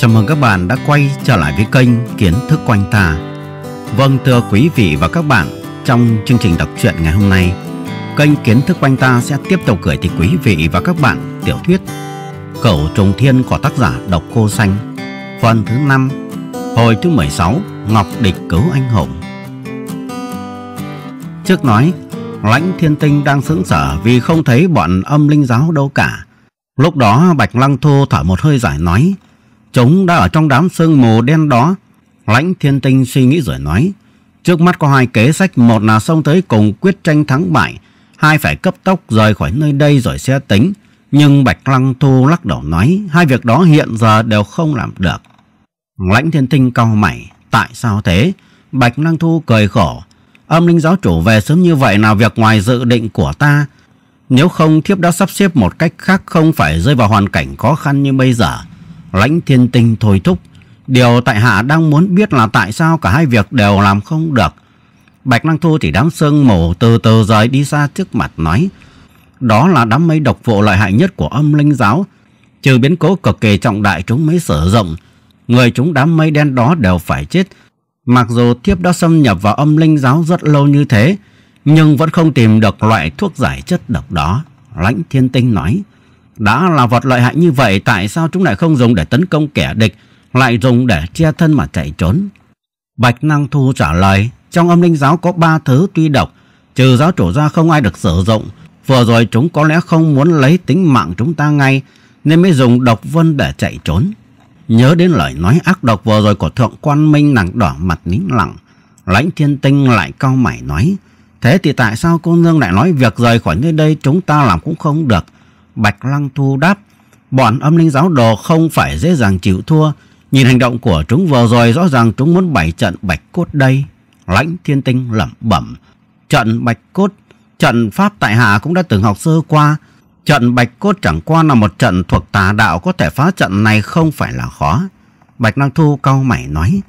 Chào mừng các bạn đã quay trở lại với kênh Kiến thức quanh ta. Vâng thưa quý vị và các bạn, trong chương trình đọc truyện ngày hôm nay, kênh Kiến thức quanh ta sẽ tiếp tục gửi tới quý vị và các bạn tiểu thuyết Cẩu trùng thiên của tác giả Độc Cô Xanh, phần thứ 5, hồi thứ 16, Ngọc Địch cứu anh hùng. Trước nói, Lãnh Thiên Tinh đang sững sờ vì không thấy bọn âm linh giáo đâu cả. Lúc đó Bạch Lăng Thu thở một hơi giải nói, Chúng đã ở trong đám sương mù đen đó. Lãnh thiên tinh suy nghĩ rồi nói. Trước mắt có hai kế sách. Một là xông tới cùng quyết tranh thắng bại. Hai phải cấp tốc rời khỏi nơi đây rồi sẽ tính. Nhưng Bạch Lăng Thu lắc đầu nói. Hai việc đó hiện giờ đều không làm được. Lãnh thiên tinh cau mày. Tại sao thế? Bạch Lăng Thu cười khổ. Âm linh giáo chủ về sớm như vậy là việc ngoài dự định của ta. Nếu không thiếp đã sắp xếp một cách khác không phải rơi vào hoàn cảnh khó khăn như bây giờ. Lãnh thiên tinh thôi thúc. Điều tại hạ đang muốn biết là tại sao cả hai việc đều làm không được. Bạch Lăng Thu chỉ đám sương mù từ từ rời đi xa trước mặt nói. Đó là đám mây độc vụ lợi hại nhất của âm linh giáo. Trừ biến cố cực kỳ trọng đại chúng mới sử dụng. Người chúng đám mây đen đó đều phải chết. Mặc dù thiếp đã xâm nhập vào âm linh giáo rất lâu như thế, nhưng vẫn không tìm được loại thuốc giải chất độc đó. Lãnh thiên tinh nói. Đã là vật lợi hại như vậy tại sao chúng lại không dùng để tấn công kẻ địch, lại dùng để che thân mà chạy trốn? Bạch Năng Thu trả lời, trong âm linh giáo có ba thứ tuy độc, trừ giáo chủ ra không ai được sử dụng. Vừa rồi chúng có lẽ không muốn lấy tính mạng chúng ta ngay, nên mới dùng độc vân để chạy trốn. Nhớ đến lời nói ác độc vừa rồi của Thượng Quan Minh nàng đỏ mặt nín lặng. Lãnh thiên tinh lại cau mày nói, thế thì tại sao cô nương lại nói việc rời khỏi nơi đây chúng ta làm cũng không được? Bạch Lăng Thu đáp, bọn âm linh giáo đồ không phải dễ dàng chịu thua. Nhìn hành động của chúng vừa rồi rõ ràng chúng muốn bày trận bạch cốt đây. Lãnh thiên tinh lẩm bẩm. Trận bạch cốt, trận pháp tại hạ cũng đã từng học sơ qua. Trận bạch cốt chẳng qua là một trận thuộc tà đạo có thể phá trận này không phải là khó. Bạch Lăng Thu cau mày nói,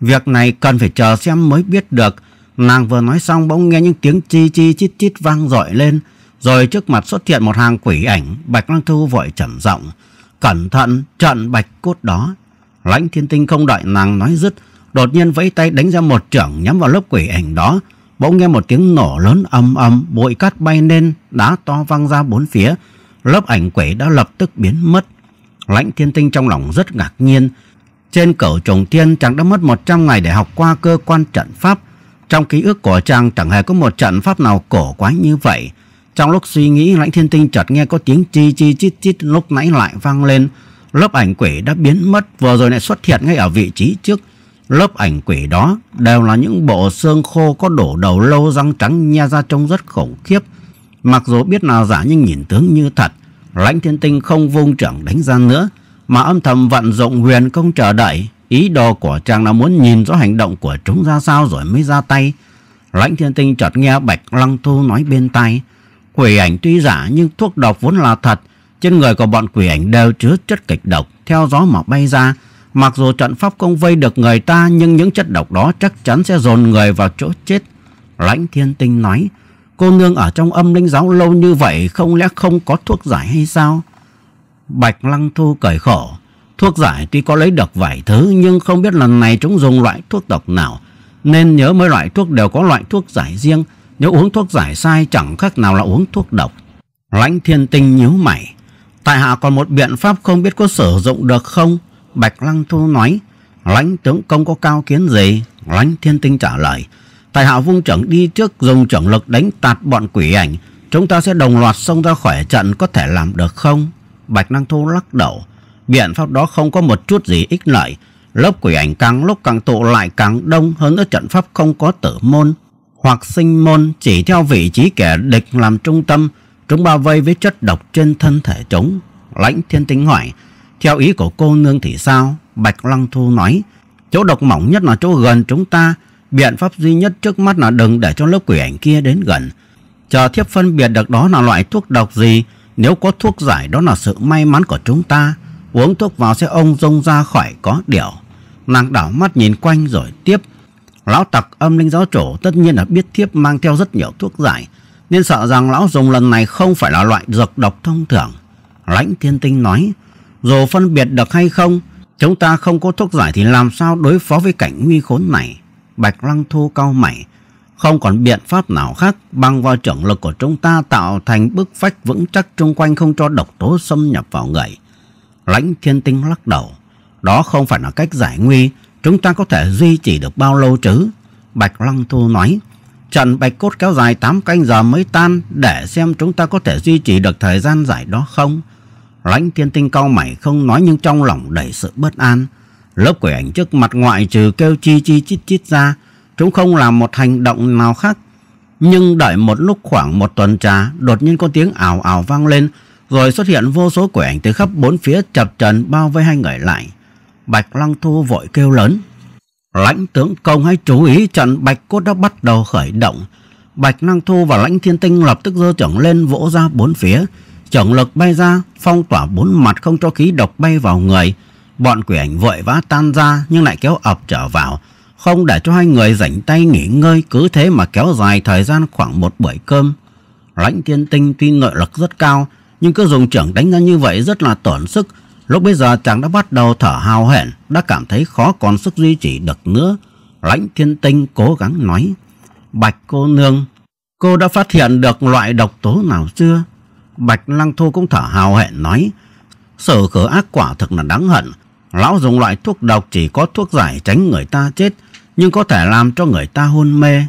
việc này cần phải chờ xem mới biết được. Nàng vừa nói xong bỗng nghe những tiếng chi chi chít chít vang dội lên. Rồi trước mặt xuất hiện một hàng quỷ ảnh, Bạch Lăng Thu vội trầm giọng Cẩn thận, trận bạch cốt đó. Lãnh thiên tinh không đợi nàng nói dứt, đột nhiên vẫy tay đánh ra một trưởng nhắm vào lớp quỷ ảnh đó. Bỗng nghe một tiếng nổ lớn âm âm, bụi cát bay lên, đá to văng ra bốn phía. Lớp ảnh quỷ đã lập tức biến mất. Lãnh thiên tinh trong lòng rất ngạc nhiên. Trên cửu trùng thiên chàng đã mất 100 ngày để học qua cơ quan trận pháp. Trong ký ức của chàng chẳng hề có một trận pháp nào cổ quái như vậy. Trong lúc suy nghĩ, lãnh thiên tinh chợt nghe có tiếng chi chi chít chít lúc nãy lại vang lên. Lớp ảnh quỷ đã biến mất, vừa rồi lại xuất hiện ngay ở vị trí trước. Lớp ảnh quỷ đó đều là những bộ xương khô có đổ đầu lâu răng trắng nha ra trông rất khủng khiếp. Mặc dù biết là giả nhưng nhìn tướng như thật, lãnh thiên tinh không vung trưởng đánh ra nữa, mà âm thầm vận dụng huyền công chờ đợi. Ý đồ của chàng là muốn nhìn rõ hành động của chúng ra sao rồi mới ra tay. Lãnh thiên tinh chợt nghe Bạch Lăng Thu nói bên tai, Quỷ ảnh tuy giả nhưng thuốc độc vốn là thật. Trên người của bọn quỷ ảnh đều chứa chất kịch độc theo gió mà bay ra. Mặc dù trận pháp không vây được người ta nhưng những chất độc đó chắc chắn sẽ dồn người vào chỗ chết. Lãnh thiên tinh nói, cô nương ở trong âm linh giáo lâu như vậy không lẽ không có thuốc giải hay sao? Bạch Lăng Thu cởi khổ. Thuốc giải tuy có lấy được vài thứ nhưng không biết lần này chúng dùng loại thuốc độc nào. Nên nhớ mỗi loại thuốc đều có loại thuốc giải riêng. Nếu uống thuốc giải sai chẳng khác nào là uống thuốc độc. Lãnh thiên tinh nhíu mày. Tại hạ còn một biện pháp không biết có sử dụng được không? Bạch Lăng Thu nói. Lãnh tướng công có cao kiến gì? Lãnh thiên tinh trả lời. Tại hạ vung trưởng đi trước dùng trưởng lực đánh tạt bọn quỷ ảnh. Chúng ta sẽ đồng loạt xông ra khỏi trận có thể làm được không? Bạch Lăng Thu lắc đầu. Biện pháp đó không có một chút gì ích lợi. Lớp quỷ ảnh càng lúc càng tụ lại càng đông hơn nữa trận pháp không có tử môn hoặc sinh môn chỉ theo vị trí kẻ địch làm trung tâm, chúng bao vây với chất độc trên thân thể chúng. Lãnh thiên tính hỏi, theo ý của cô nương thì sao? Bạch Lăng Thu nói, chỗ độc mỏng nhất là chỗ gần chúng ta, biện pháp duy nhất trước mắt là đừng để cho lớp quỷ ảnh kia đến gần. Chờ thiếp phân biệt được đó là loại thuốc độc gì, nếu có thuốc giải đó là sự may mắn của chúng ta. Uống thuốc vào sẽ ông rông ra khỏi có điều. Nàng đảo mắt nhìn quanh rồi tiếp, Lão tặc âm linh giáo chủ tất nhiên là biết thiếp mang theo rất nhiều thuốc giải, nên sợ rằng lão dùng lần này không phải là loại dược độc thông thường. Lãnh thiên tinh nói, dù phân biệt được hay không, Chúng ta không có thuốc giải thì làm sao đối phó với cảnh nguy khốn này? Bạch Lăng Thu cao mày. Không còn biện pháp nào khác bằng vào trưởng lực của chúng ta tạo thành bức vách vững chắc chung quanh không cho độc tố xâm nhập vào người. Lãnh thiên tinh lắc đầu. Đó không phải là cách giải nguy. Chúng ta có thể duy trì được bao lâu chứ? Bạch Lăng Thu nói. Trận bạch cốt kéo dài 8 canh giờ mới tan để xem chúng ta có thể duy trì được thời gian giải đó không. Lãnh thiên tinh cao mày không nói nhưng trong lòng đầy sự bất an. Lớp quỷ ảnh trước mặt ngoại trừ kêu chi chi chít chít ra, chúng không làm một hành động nào khác. Nhưng đợi một lúc khoảng một tuần trà, đột nhiên có tiếng ảo ảo vang lên, rồi xuất hiện vô số quỷ ảnh từ khắp bốn phía chập trần bao vây hai người lại. Bạch Lăng Thu vội kêu lớn. Lãnh tướng công hãy chú ý trận bạch cốt đã bắt đầu khởi động. Bạch Lăng Thu và Lãnh Thiên Tinh lập tức dơ trưởng lên vỗ ra bốn phía. Trưởng lực bay ra, phong tỏa bốn mặt không cho khí độc bay vào người. Bọn quỷ ảnh vội vã tan ra nhưng lại kéo ập trở vào. Không để cho hai người rảnh tay nghỉ ngơi cứ thế mà kéo dài thời gian khoảng một buổi cơm. Lãnh Thiên Tinh tuy nội lực rất cao nhưng cứ dùng trưởng đánh ra như vậy rất là tổn sức Lúc bây giờ chàng đã bắt đầu thở hào hẹn, đã cảm thấy khó còn sức duy trì được nữa. Lãnh thiên tinh cố gắng nói, Bạch cô nương, cô đã phát hiện được loại độc tố nào chưa? Bạch lăng thu cũng thở hào hẹn nói, sở khử ác quả thực là đáng hận. Lão dùng loại thuốc độc chỉ có thuốc giải tránh người ta chết, nhưng có thể làm cho người ta hôn mê.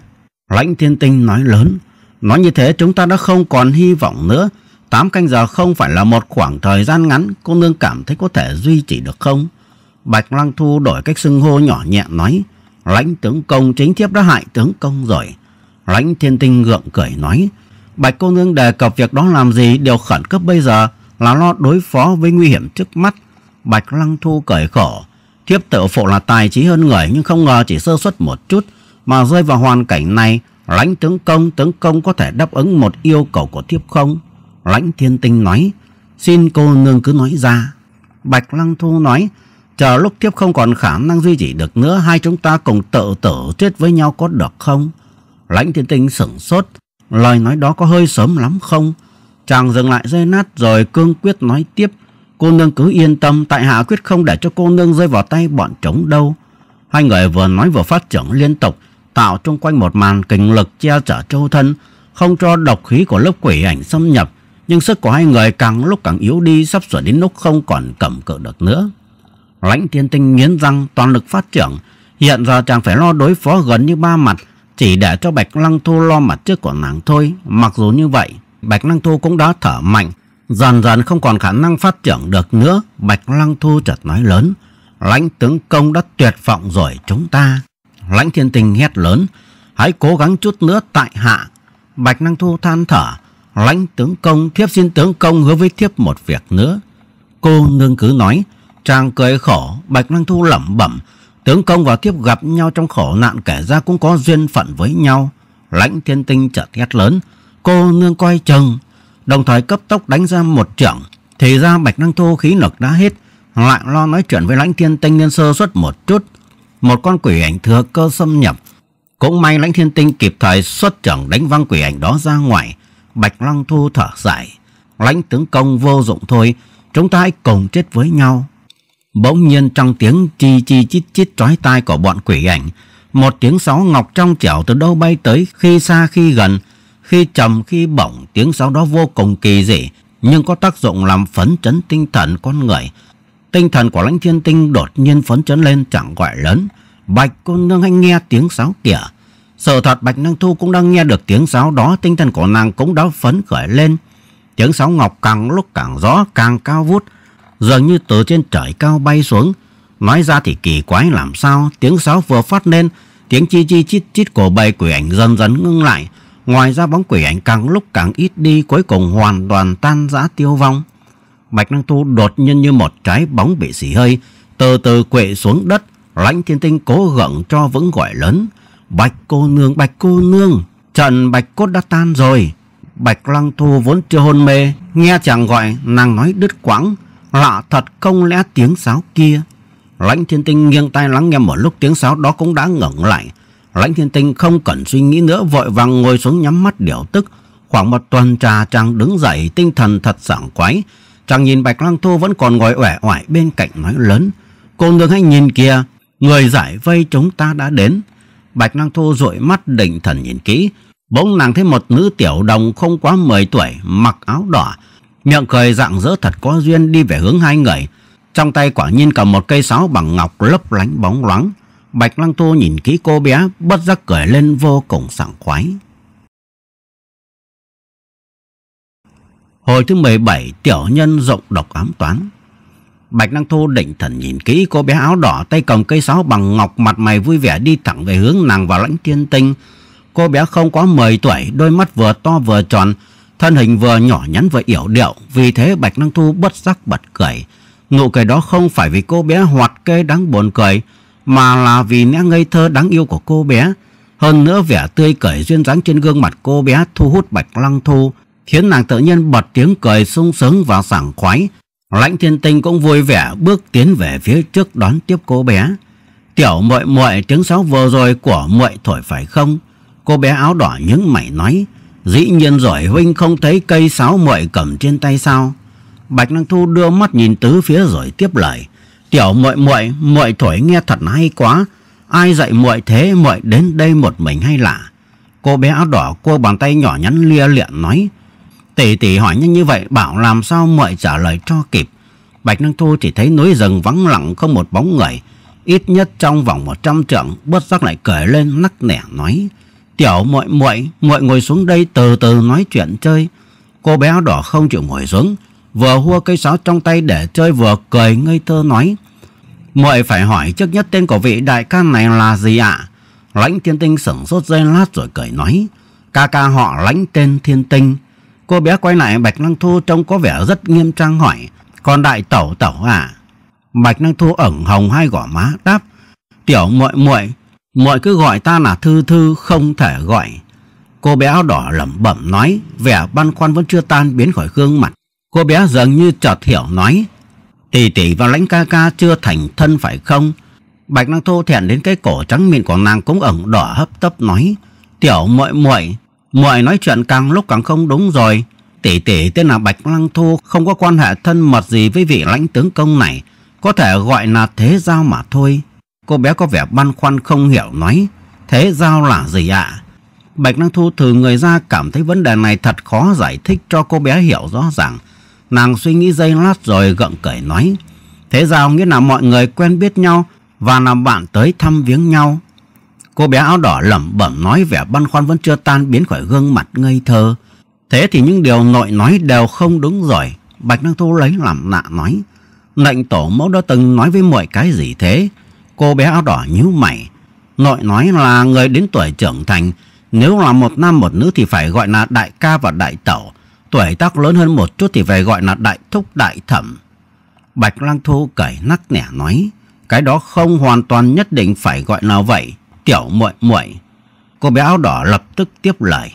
Lãnh thiên tinh nói lớn, nói như thế chúng ta đã không còn hy vọng nữa, 8 canh giờ không phải là một khoảng thời gian ngắn, cô nương cảm thấy có thể duy trì được không? Bạch Lăng Thu đổi cách xưng hô nhỏ nhẹ nói, lãnh tướng công chính thiếp đã hại tướng công rồi. Lãnh thiên tinh gượng cười nói, Bạch cô nương đề cập việc đó làm gì, đều khẩn cấp bây giờ là lo đối phó với nguy hiểm trước mắt. Bạch Lăng Thu cười khổ, thiếp tự phụ là tài trí hơn người nhưng không ngờ chỉ sơ suất một chút mà rơi vào hoàn cảnh này, lãnh tướng công tướng công có thể đáp ứng một yêu cầu của thiếp không? Lãnh thiên tinh nói, xin cô nương cứ nói ra. Bạch Lăng Thu nói, chờ lúc tiếp không còn khả năng duy trì được nữa, hai chúng ta cùng tự tử chết với nhau có được không? Lãnh thiên tinh sửng sốt, lời nói đó có hơi sớm lắm không? Chàng dừng lại dây nát rồi cương quyết nói tiếp, cô nương cứ yên tâm, tại hạ quyết không để cho cô nương rơi vào tay bọn trống đâu. Hai người vừa nói vừa phát triển liên tục, tạo chung quanh một màn kình lực che chở châu thân, không cho độc khí của lớp quỷ ảnh xâm nhập, nhưng sức của hai người càng lúc càng yếu đi, sắp sửa đến lúc không còn cầm cự được nữa. Lãnh thiên tinh nghiến răng toàn lực phát triển, hiện giờ chàng phải lo đối phó gần như ba mặt, chỉ để cho Bạch Lăng Thu lo mặt trước của nàng thôi. Mặc dù như vậy, Bạch Lăng Thu cũng đã thở mạnh, dần dần không còn khả năng phát triển được nữa. Bạch Lăng Thu chợt nói lớn, lãnh tướng công đã tuyệt vọng rồi chúng ta. Lãnh thiên tinh hét lớn, hãy cố gắng chút nữa tại hạ. Bạch Lăng Thu than thở, lãnh tướng công thiếp xin tướng công hứa với thiếp một việc nữa. Cô nương cứ nói, chàng cười khổ, Bạch Lăng Thu lẩm bẩm, tướng công và thiếp gặp nhau trong khổ nạn kể ra cũng có duyên phận với nhau. Lãnh thiên tinh chợt hét lớn, cô nương coi chừng, đồng thời cấp tốc đánh ra một trưởng. Thì ra Bạch Lăng Thu khí lực đã hết, lại lo nói chuyện với lãnh thiên tinh nên sơ suất một chút. Một con quỷ ảnh thừa cơ xâm nhập. Cũng may lãnh thiên tinh kịp thời xuất trưởng đánh văng quỷ ảnh đó ra ngoài, Bạch Lăng Thu thở dài. Lãnh tướng công vô dụng thôi, chúng ta hãy cùng chết với nhau. Bỗng nhiên trong tiếng chi chi chít chít trói tai của bọn quỷ ảnh, một tiếng sáo ngọc trong trẻo từ đâu bay tới khi xa khi gần, khi trầm khi bổng, tiếng sáo đó vô cùng kỳ dị, nhưng có tác dụng làm phấn chấn tinh thần con người. Tinh thần của lãnh thiên tinh đột nhiên phấn chấn lên chẳng gọi lớn. Bạch cô nương hãy nghe tiếng sáo kìa. Sự thật Bạch Năng Thu cũng đang nghe được tiếng sáo đó, tinh thần của nàng cũng đã phấn khởi lên. Tiếng sáo ngọc càng lúc càng rõ, càng cao vút, dường như từ trên trời cao bay xuống. Nói ra thì kỳ quái làm sao, tiếng sáo vừa phát lên, tiếng chi chi chít chít của bầy quỷ ảnh dần dần ngưng lại. Ngoài ra bóng quỷ ảnh càng lúc càng ít đi, cuối cùng hoàn toàn tan rã tiêu vong. Bạch Năng Thu đột nhiên như một trái bóng bị xỉ hơi, từ từ quệ xuống đất, lãnh thiên tinh cố gượng cho vững gọi lớn. Bạch cô nương, bạch cô nương, trận bạch cốt đã tan rồi. Bạch lăng thu vốn chưa hôn mê, nghe chàng gọi, nàng nói đứt quãng. Lạ thật không lẽ tiếng sáo kia. Lãnh thiên tinh nghiêng tai lắng nghe một lúc tiếng sáo đó cũng đã ngẩng lại. Lãnh thiên tinh không cần suy nghĩ nữa vội vàng ngồi xuống nhắm mắt điều tức. Khoảng một tuần trà chàng đứng dậy tinh thần thật sảng quái. Chàng nhìn Bạch Lăng Thu vẫn còn ngồi uể oải bên cạnh nói lớn. Cô nương hãy nhìn kìa, người giải vây chúng ta đã đến. Bạch Năng Thu dụi mắt định thần nhìn kỹ, bỗng nàng thấy một nữ tiểu đồng không quá 10 tuổi, mặc áo đỏ, miệng cười dạng dỡ thật có duyên đi về hướng hai người. Trong tay quả nhiên cầm một cây sáo bằng ngọc lấp lánh bóng loáng. Bạch Lăng Thu nhìn kỹ cô bé, bất giác cười lên vô cùng sảng khoái. Hồi thứ 17, tiểu nhân rộng độc ám toán. Bạch Năng Thu định thần nhìn kỹ cô bé áo đỏ tay cầm cây sáo bằng ngọc mặt mày vui vẻ đi thẳng về hướng nàng vào lãnh thiên tinh. Cô bé không quá 10 tuổi, đôi mắt vừa to vừa tròn, thân hình vừa nhỏ nhắn vừa yểu điệu, vì thế Bạch Năng Thu bất giác bật cười. Nụ cười đó không phải vì cô bé hoạt kê đáng buồn cười, mà là vì nét ngây thơ đáng yêu của cô bé. Hơn nữa vẻ tươi cười duyên dáng trên gương mặt cô bé thu hút Bạch Lăng Thu, khiến nàng tự nhiên bật tiếng cười sung sướng và sảng khoái. Lãnh Thiên Tinh cũng vui vẻ bước tiến về phía trước đón tiếp cô bé. Tiểu muội muội tiếng sáo vừa rồi của muội thổi phải không? Cô bé áo đỏ những mày nói, dĩ nhiên rồi huynh không thấy cây sáo muội cầm trên tay sao? Bạch Năng Thu đưa mắt nhìn tứ phía rồi tiếp lời. Tiểu muội muội, muội thổi nghe thật hay quá. Ai dạy muội thế muội đến đây một mình hay lạ? Cô bé áo đỏ cô bàn tay nhỏ nhắn lia liện nói. Tỷ tỷ hỏi nhanh như vậy bảo làm sao muội trả lời cho kịp. Bạch Năng Thu chỉ thấy núi rừng vắng lặng không một bóng người. Ít nhất trong vòng một trăm trượng, bất giác lại cười lên nắc nẻ nói. Tiểu muội muội, muội ngồi xuống đây từ từ nói chuyện chơi. Cô bé đỏ không chịu ngồi xuống, vừa hua cây sáo trong tay để chơi vừa cười ngây thơ nói. Muội phải hỏi trước nhất tên của vị đại ca này là gì ạ? Lãnh thiên tinh sửng sốt dây lát rồi cười nói. Ca ca họ lãnh tên thiên tinh. Cô bé quay lại Bạch Năng Thu trông có vẻ rất nghiêm trang hỏi. Còn đại tẩu tẩu à? Bạch Năng Thu ẩn hồng hai gò má đáp. Tiểu muội muội muội cứ gọi ta là Thư Thư không thể gọi. Cô bé áo đỏ lẩm bẩm nói, vẻ băn khoăn vẫn chưa tan biến khỏi gương mặt. Cô bé dường như chợt hiểu nói, tỷ tỷ và lãnh ca ca chưa thành thân phải không? Bạch Năng Thu thẹn đến cái cổ trắng miệng của nàng cũng ẩn đỏ hấp tấp nói, tiểu muội muội muội nói chuyện càng lúc càng không đúng rồi. Tỷ tỷ tên là Bạch Lăng Thu không có quan hệ thân mật gì với vị lãnh tướng công này, có thể gọi là thế giao mà thôi. Cô bé có vẻ băn khoăn không hiểu nói, thế giao là gì ạ? Bạch Lăng Thu thử người ra cảm thấy vấn đề này thật khó giải thích cho cô bé hiểu rõ ràng. Nàng suy nghĩ giây lát rồi gượng cười nói, thế giao nghĩa là mọi người quen biết nhau và làm bạn tới thăm viếng nhau. Cô bé áo đỏ lẩm bẩm nói vẻ băn khoăn vẫn chưa tan biến khỏi gương mặt ngây thơ. Thế thì những điều nội nói đều không đúng rồi. Bạch Năng Thu lấy làm lạ nói. Lệnh tổ mẫu đã từng nói với mọi cái gì thế? Cô bé áo đỏ nhíu mày. Nội nói là người đến tuổi trưởng thành. Nếu là một nam một nữ thì phải gọi là đại ca và đại tẩu. Tuổi tác lớn hơn một chút thì phải gọi là đại thúc, đại thẩm. Bạch Lăng Thu cởi nắc nẻ nói. Cái đó không hoàn toàn nhất định phải gọi là vậy. Tiểu muội muội. Cô bé áo đỏ lập tức tiếp lời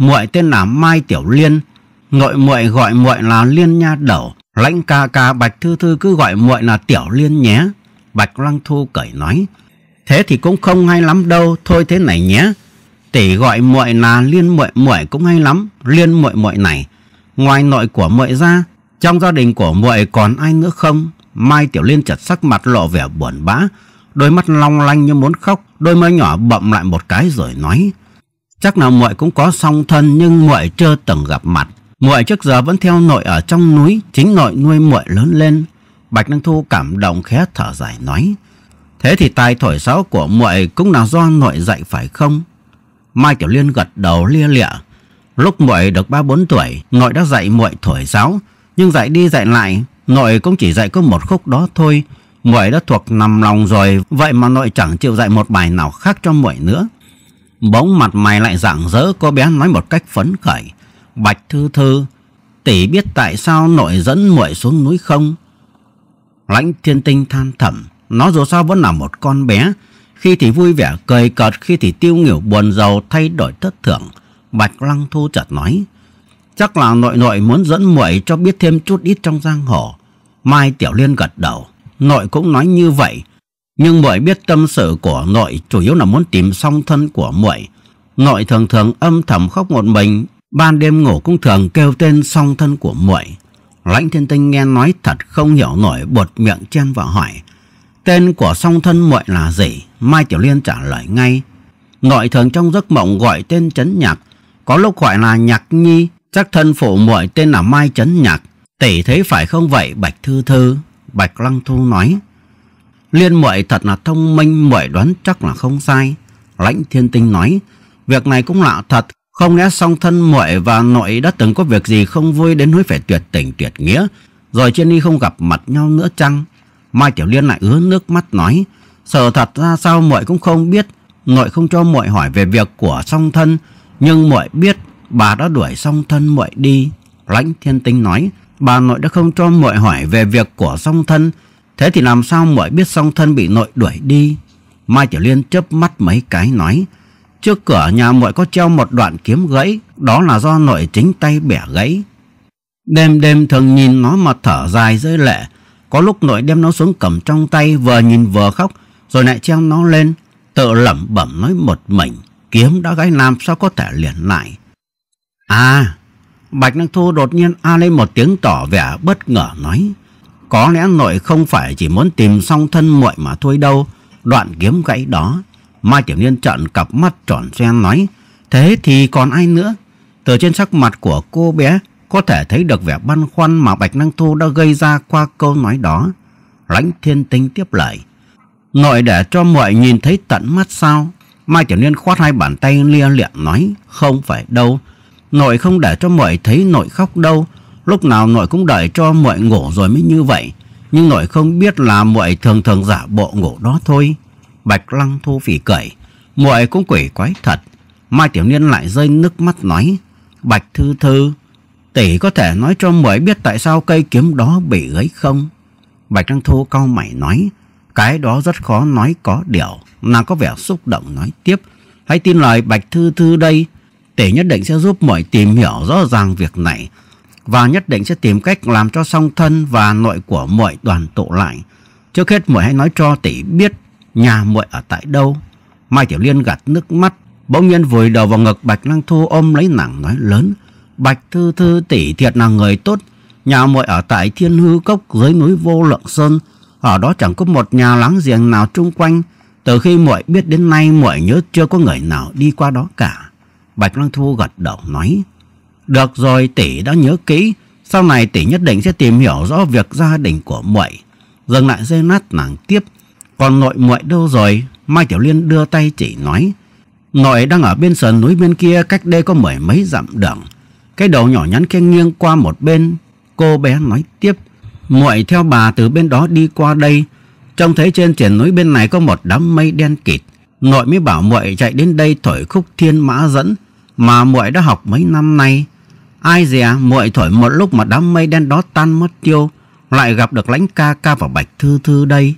muội tên là Mai Tiểu Liên, nội muội gọi muội là Liên nha đầu, lãnh ca ca Bạch Thư Thư cứ gọi muội là Tiểu Liên nhé. Bạch Lăng Thu cởi nói, thế thì cũng không hay lắm đâu, thôi thế này nhé. Tỷ gọi muội là Liên muội muội cũng hay lắm, Liên muội muội này. Ngoài nội của muội ra, trong gia đình của muội còn ai nữa không? Mai Tiểu Liên chật sắc mặt lộ vẻ buồn bã, đôi mắt long lanh như muốn khóc, đôi môi nhỏ bậm lại một cái rồi nói: Chắc là muội cũng có song thân nhưng muội chưa từng gặp mặt. Muội trước giờ vẫn theo nội ở trong núi, chính nội nuôi muội lớn lên. Bạch Năng Thu cảm động khẽ thở dài nói: "Thế thì tài thổi sáo của muội cũng là do nội dạy phải không?" Mai Tiểu Liên gật đầu lia lịa. Lúc muội được ba bốn tuổi, nội đã dạy muội thổi sáo, nhưng dạy đi dạy lại, nội cũng chỉ dạy có một khúc đó thôi. Muội đã thuộc nằm lòng rồi, vậy mà nội chẳng chịu dạy một bài nào khác cho muội nữa. Bỗng mặt mày lại rạng rỡ cô bé nói một cách phấn khởi. Bạch Thư Thư, tỷ biết tại sao nội dẫn muội xuống núi không? Lãnh thiên tinh than thầm, nó dù sao vẫn là một con bé. Khi thì vui vẻ cười cợt, khi thì tiêu nghỉu buồn giàu thay đổi thất thưởng. Bạch Lăng Thu chợt nói, chắc là nội nội muốn dẫn muội cho biết thêm chút ít trong giang hồ. Mai Tiểu Liên gật đầu, nội cũng nói như vậy, nhưng muội biết tâm sự của nội chủ yếu là muốn tìm song thân của muội. Nội thường thường âm thầm khóc một mình, ban đêm ngủ cũng thường kêu tên song thân của muội. Lãnh Thiên Tinh nghe nói thật không hiểu nổi bột miệng chen vào hỏi. Tên của song thân muội là gì? Mai Tiểu Liên trả lời ngay. Nội thường trong giấc mộng gọi tên chấn nhạc, có lúc gọi là nhạc nhi, chắc thân phụ muội tên là Mai chấn nhạc. Tỷ thấy phải không vậy Bạch Thư Thư? Bạch Lăng Thu nói. Liên muội thật là thông minh, muội đoán chắc là không sai. Lãnh Thiên Tinh nói, việc này cũng lạ thật, không lẽ song thân muội và nội đã từng có việc gì không vui đến nỗi phải tuyệt tình tuyệt nghĩa, rồi trên đi không gặp mặt nhau nữa chăng? Mai Tiểu Liên lại ứa nước mắt nói, sợ thật ra sao muội cũng không biết, nội không cho muội hỏi về việc của song thân, nhưng muội biết bà đã đuổi song thân muội đi. Lãnh Thiên Tinh nói, bà nội đã không cho muội hỏi về việc của song thân, thế thì làm sao muội biết song thân bị nội đuổi đi? Mai Tiểu Liên chớp mắt mấy cái nói, trước cửa nhà muội có treo một đoạn kiếm gãy, đó là do nội chính tay bẻ gãy. Đêm đêm thường nhìn nó mà thở dài rơi lệ, có lúc nội đem nó xuống cầm trong tay vừa nhìn vừa khóc, rồi lại treo nó lên, tự lẩm bẩm nói một mình, kiếm đã gãy làm sao có thể liền lại. À, Bạch Năng Thu đột nhiên a lên một tiếng tỏ vẻ bất ngờ nói, có lẽ nội không phải chỉ muốn tìm song thân muội mà thôi đâu, đoạn kiếm gãy đó. Mai Tiểu Niên trợn cặp mắt tròn xoen nói, thế thì còn ai nữa? Từ trên sắc mặt của cô bé có thể thấy được vẻ băn khoăn mà Bạch Năng Thu đã gây ra qua câu nói đó. Lãnh thiên tinh tiếp lời. Nội để cho muội nhìn thấy tận mắt sao? Mai Tiểu Niên khoát hai bàn tay lia liệng nói, không phải đâu. Nội không để cho mọi thấy nội khóc đâu. Lúc nào nội cũng đợi cho mọi ngủ rồi mới như vậy. Nhưng nội không biết là muội thường thường giả bộ ngủ đó thôi. Bạch Lăng Thu phỉ cười, Muội cũng quỷ quái thật. Mai Tiểu Niên lại rơi nước mắt nói. Bạch Thư Thư, tỷ có thể nói cho muội biết tại sao cây kiếm đó bị gãy không? Bạch Lăng Thu cau mày nói. Cái đó rất khó nói có điều. Nàng có vẻ xúc động nói tiếp. Hãy tin lời Bạch Thư Thư đây. Tỷ nhất định sẽ giúp mọi tìm hiểu rõ ràng việc này và nhất định sẽ tìm cách làm cho song thân và nội của mọi đoàn tụ lại. Trước hết muội hãy nói cho tỷ biết nhà muội ở tại đâu. Mai Tiểu Liên gạt nước mắt, bỗng nhiên vùi đầu vào ngực Bạch Lăng Thu ôm lấy nàng nói lớn. Bạch Thư Thư tỷ thiệt là người tốt, nhà muội ở tại Thiên Hư Cốc dưới núi Vô Lượng Sơn. Ở đó chẳng có một nhà láng giềng nào chung quanh. Từ khi muội biết đến nay muội nhớ chưa có người nào đi qua đó cả. Bạch Lăng Thu gật đầu nói. Được rồi, tỷ đã nhớ kỹ. Sau này tỷ nhất định sẽ tìm hiểu rõ việc gia đình của muội. Dừng lại dây nát nàng tiếp, Còn nội muội đâu rồi? Mai Tiểu Liên đưa tay chỉ nói, Nội đang ở bên sườn núi bên kia, Cách đây có mười mấy dặm đường. Cái đầu nhỏ nhắn kia nghiêng qua một bên. Cô bé nói tiếp, muội theo bà từ bên đó đi qua đây. Trông thấy trên triển núi bên này có một đám mây đen kịt. Nội mới bảo muội chạy đến đây thổi khúc thiên mã dẫn. Mà muội đã học mấy năm nay Ai dè muội thổi một lúc mà đám mây đen đó tan mất tiêu, lại gặp được lãnh ca ca và bạch thư thư đây.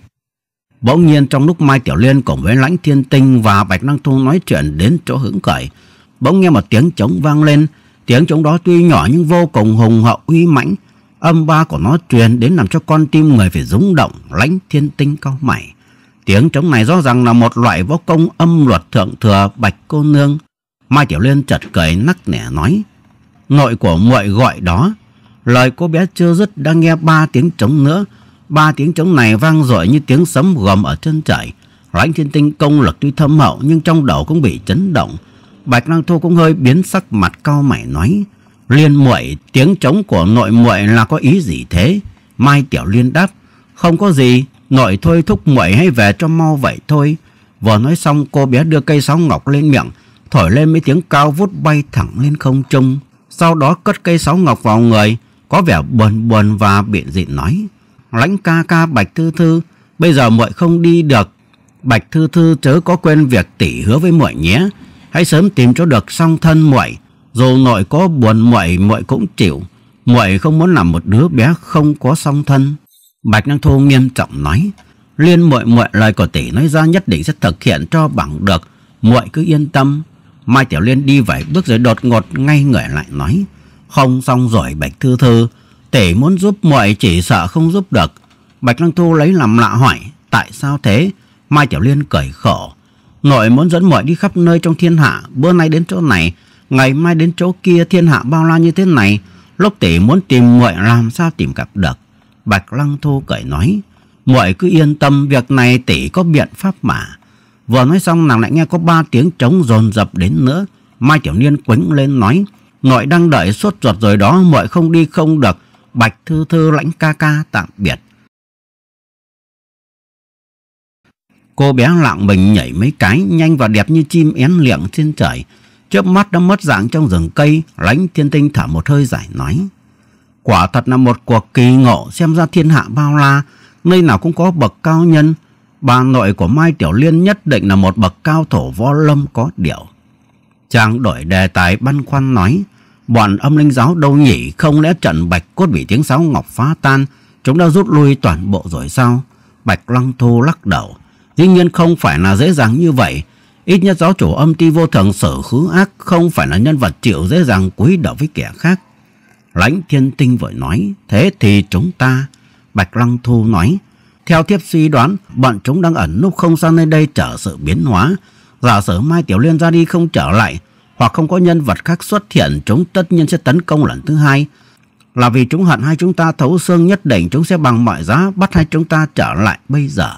Bỗng nhiên trong lúc Mai Tiểu Liên cùng với lãnh thiên tinh và bạch năng thu nói chuyện đến chỗ hứng khởi, bỗng nghe một tiếng trống vang lên. Tiếng trống đó tuy nhỏ nhưng vô cùng hùng hậu uy mãnh. Âm ba của nó truyền đến làm cho con tim người phải rúng động, lãnh thiên tinh cao mày. Tiếng trống này rõ ràng là một loại võ công âm luật thượng thừa bạch cô nương. Mai Tiểu Liên chợt cười nắc nẻ nói nội của muội gọi đó. Lời cô bé chưa dứt đã nghe ba tiếng trống nữa. Ba tiếng trống này vang dội như tiếng sấm gầm ở trên trời. Lãnh thiên tinh công lực tuy thâm hậu nhưng trong đầu cũng bị chấn động. Bạch Lang Thu cũng hơi biến sắc mặt cao mày nói. Liên muội tiếng trống của nội muội là có ý gì thế? Mai Tiểu Liên đáp. Không có gì, nội thôi thúc muội hãy về cho mau vậy thôi. Vừa nói xong cô bé đưa cây sáo ngọc lên miệng, thổi lên mấy tiếng cao vút bay thẳng lên không trung sau đó cất cây sáo ngọc vào người, có vẻ buồn buồn và biện diện nói. Lãnh ca ca Bạch Thư Thư, bây giờ muội không đi được. Bạch Thư Thư chớ có quên việc tỷ hứa với muội nhé. Hãy sớm tìm cho được song thân muội. Dù nội có buồn muội muội cũng chịu. Muội không muốn làm một đứa bé không có song thân. Bạch Năng Thu nghiêm trọng nói. Liên muội muội lời của tỷ nói ra nhất định sẽ thực hiện cho bằng được. Muội cứ yên tâm. Mai Tiểu Liên đi vài bước rồi đột ngột ngay người lại nói. Không xong rồi Bạch Thư Thư, tỷ muốn giúp muội chỉ sợ không giúp được. Bạch Lăng Thu lấy làm lạ hỏi, tại sao thế? Mai Tiểu Liên cười khổ. Nội muốn dẫn muội đi khắp nơi trong thiên hạ, bữa nay đến chỗ này, ngày mai đến chỗ kia thiên hạ bao la như thế này. Lúc tỷ muốn tìm muội làm sao tìm gặp được? Bạch Lăng Thu cười nói, Muội cứ yên tâm việc này tỷ có biện pháp mà. Vừa nói xong nàng lại nghe có ba tiếng trống dồn dập đến nữa. Mai Tiểu Niên quấn lên nói, nội đang đợi suốt ruột rồi đó, mọi không đi không được. Bạch Thư Thư lãnh ca ca tạm biệt. Cô bé lặng mình nhảy mấy cái, nhanh và đẹp như chim én liệng trên trời. Chớp mắt đã mất dạng trong rừng cây, lãnh thiên tinh thở một hơi giải nói. Quả thật là một cuộc kỳ ngộ xem ra thiên hạ bao la, nơi nào cũng có bậc cao nhân. Bà nội của Mai Tiểu Liên nhất định là một bậc cao thổ võ lâm có điệu. Chàng đổi đề tài băn khoăn nói, bọn âm linh giáo đâu nhỉ, không lẽ trận bạch cốt bị tiếng sáo ngọc phá tan, chúng đã rút lui toàn bộ rồi sao? Bạch Lăng Thu lắc đầu. Dĩ nhiên không phải là dễ dàng như vậy. Ít nhất giáo chủ âm ti vô thường sở khứ ác không phải là nhân vật chịu dễ dàng cúi đầu với kẻ khác. Lãnh thiên tinh vội nói, thế thì chúng ta... Bạch Lăng Thu nói, theo thiếp suy đoán, bọn chúng đang ẩn núp không gian nơi đây chờ sự biến hóa. Giả sử Mai Tiểu Liên ra đi không trở lại, hoặc không có nhân vật khác xuất hiện, chúng tất nhiên sẽ tấn công lần thứ hai. Là vì chúng hận hai chúng ta thấu xương nhất định chúng sẽ bằng mọi giá bắt hai chúng ta trở lại bây giờ.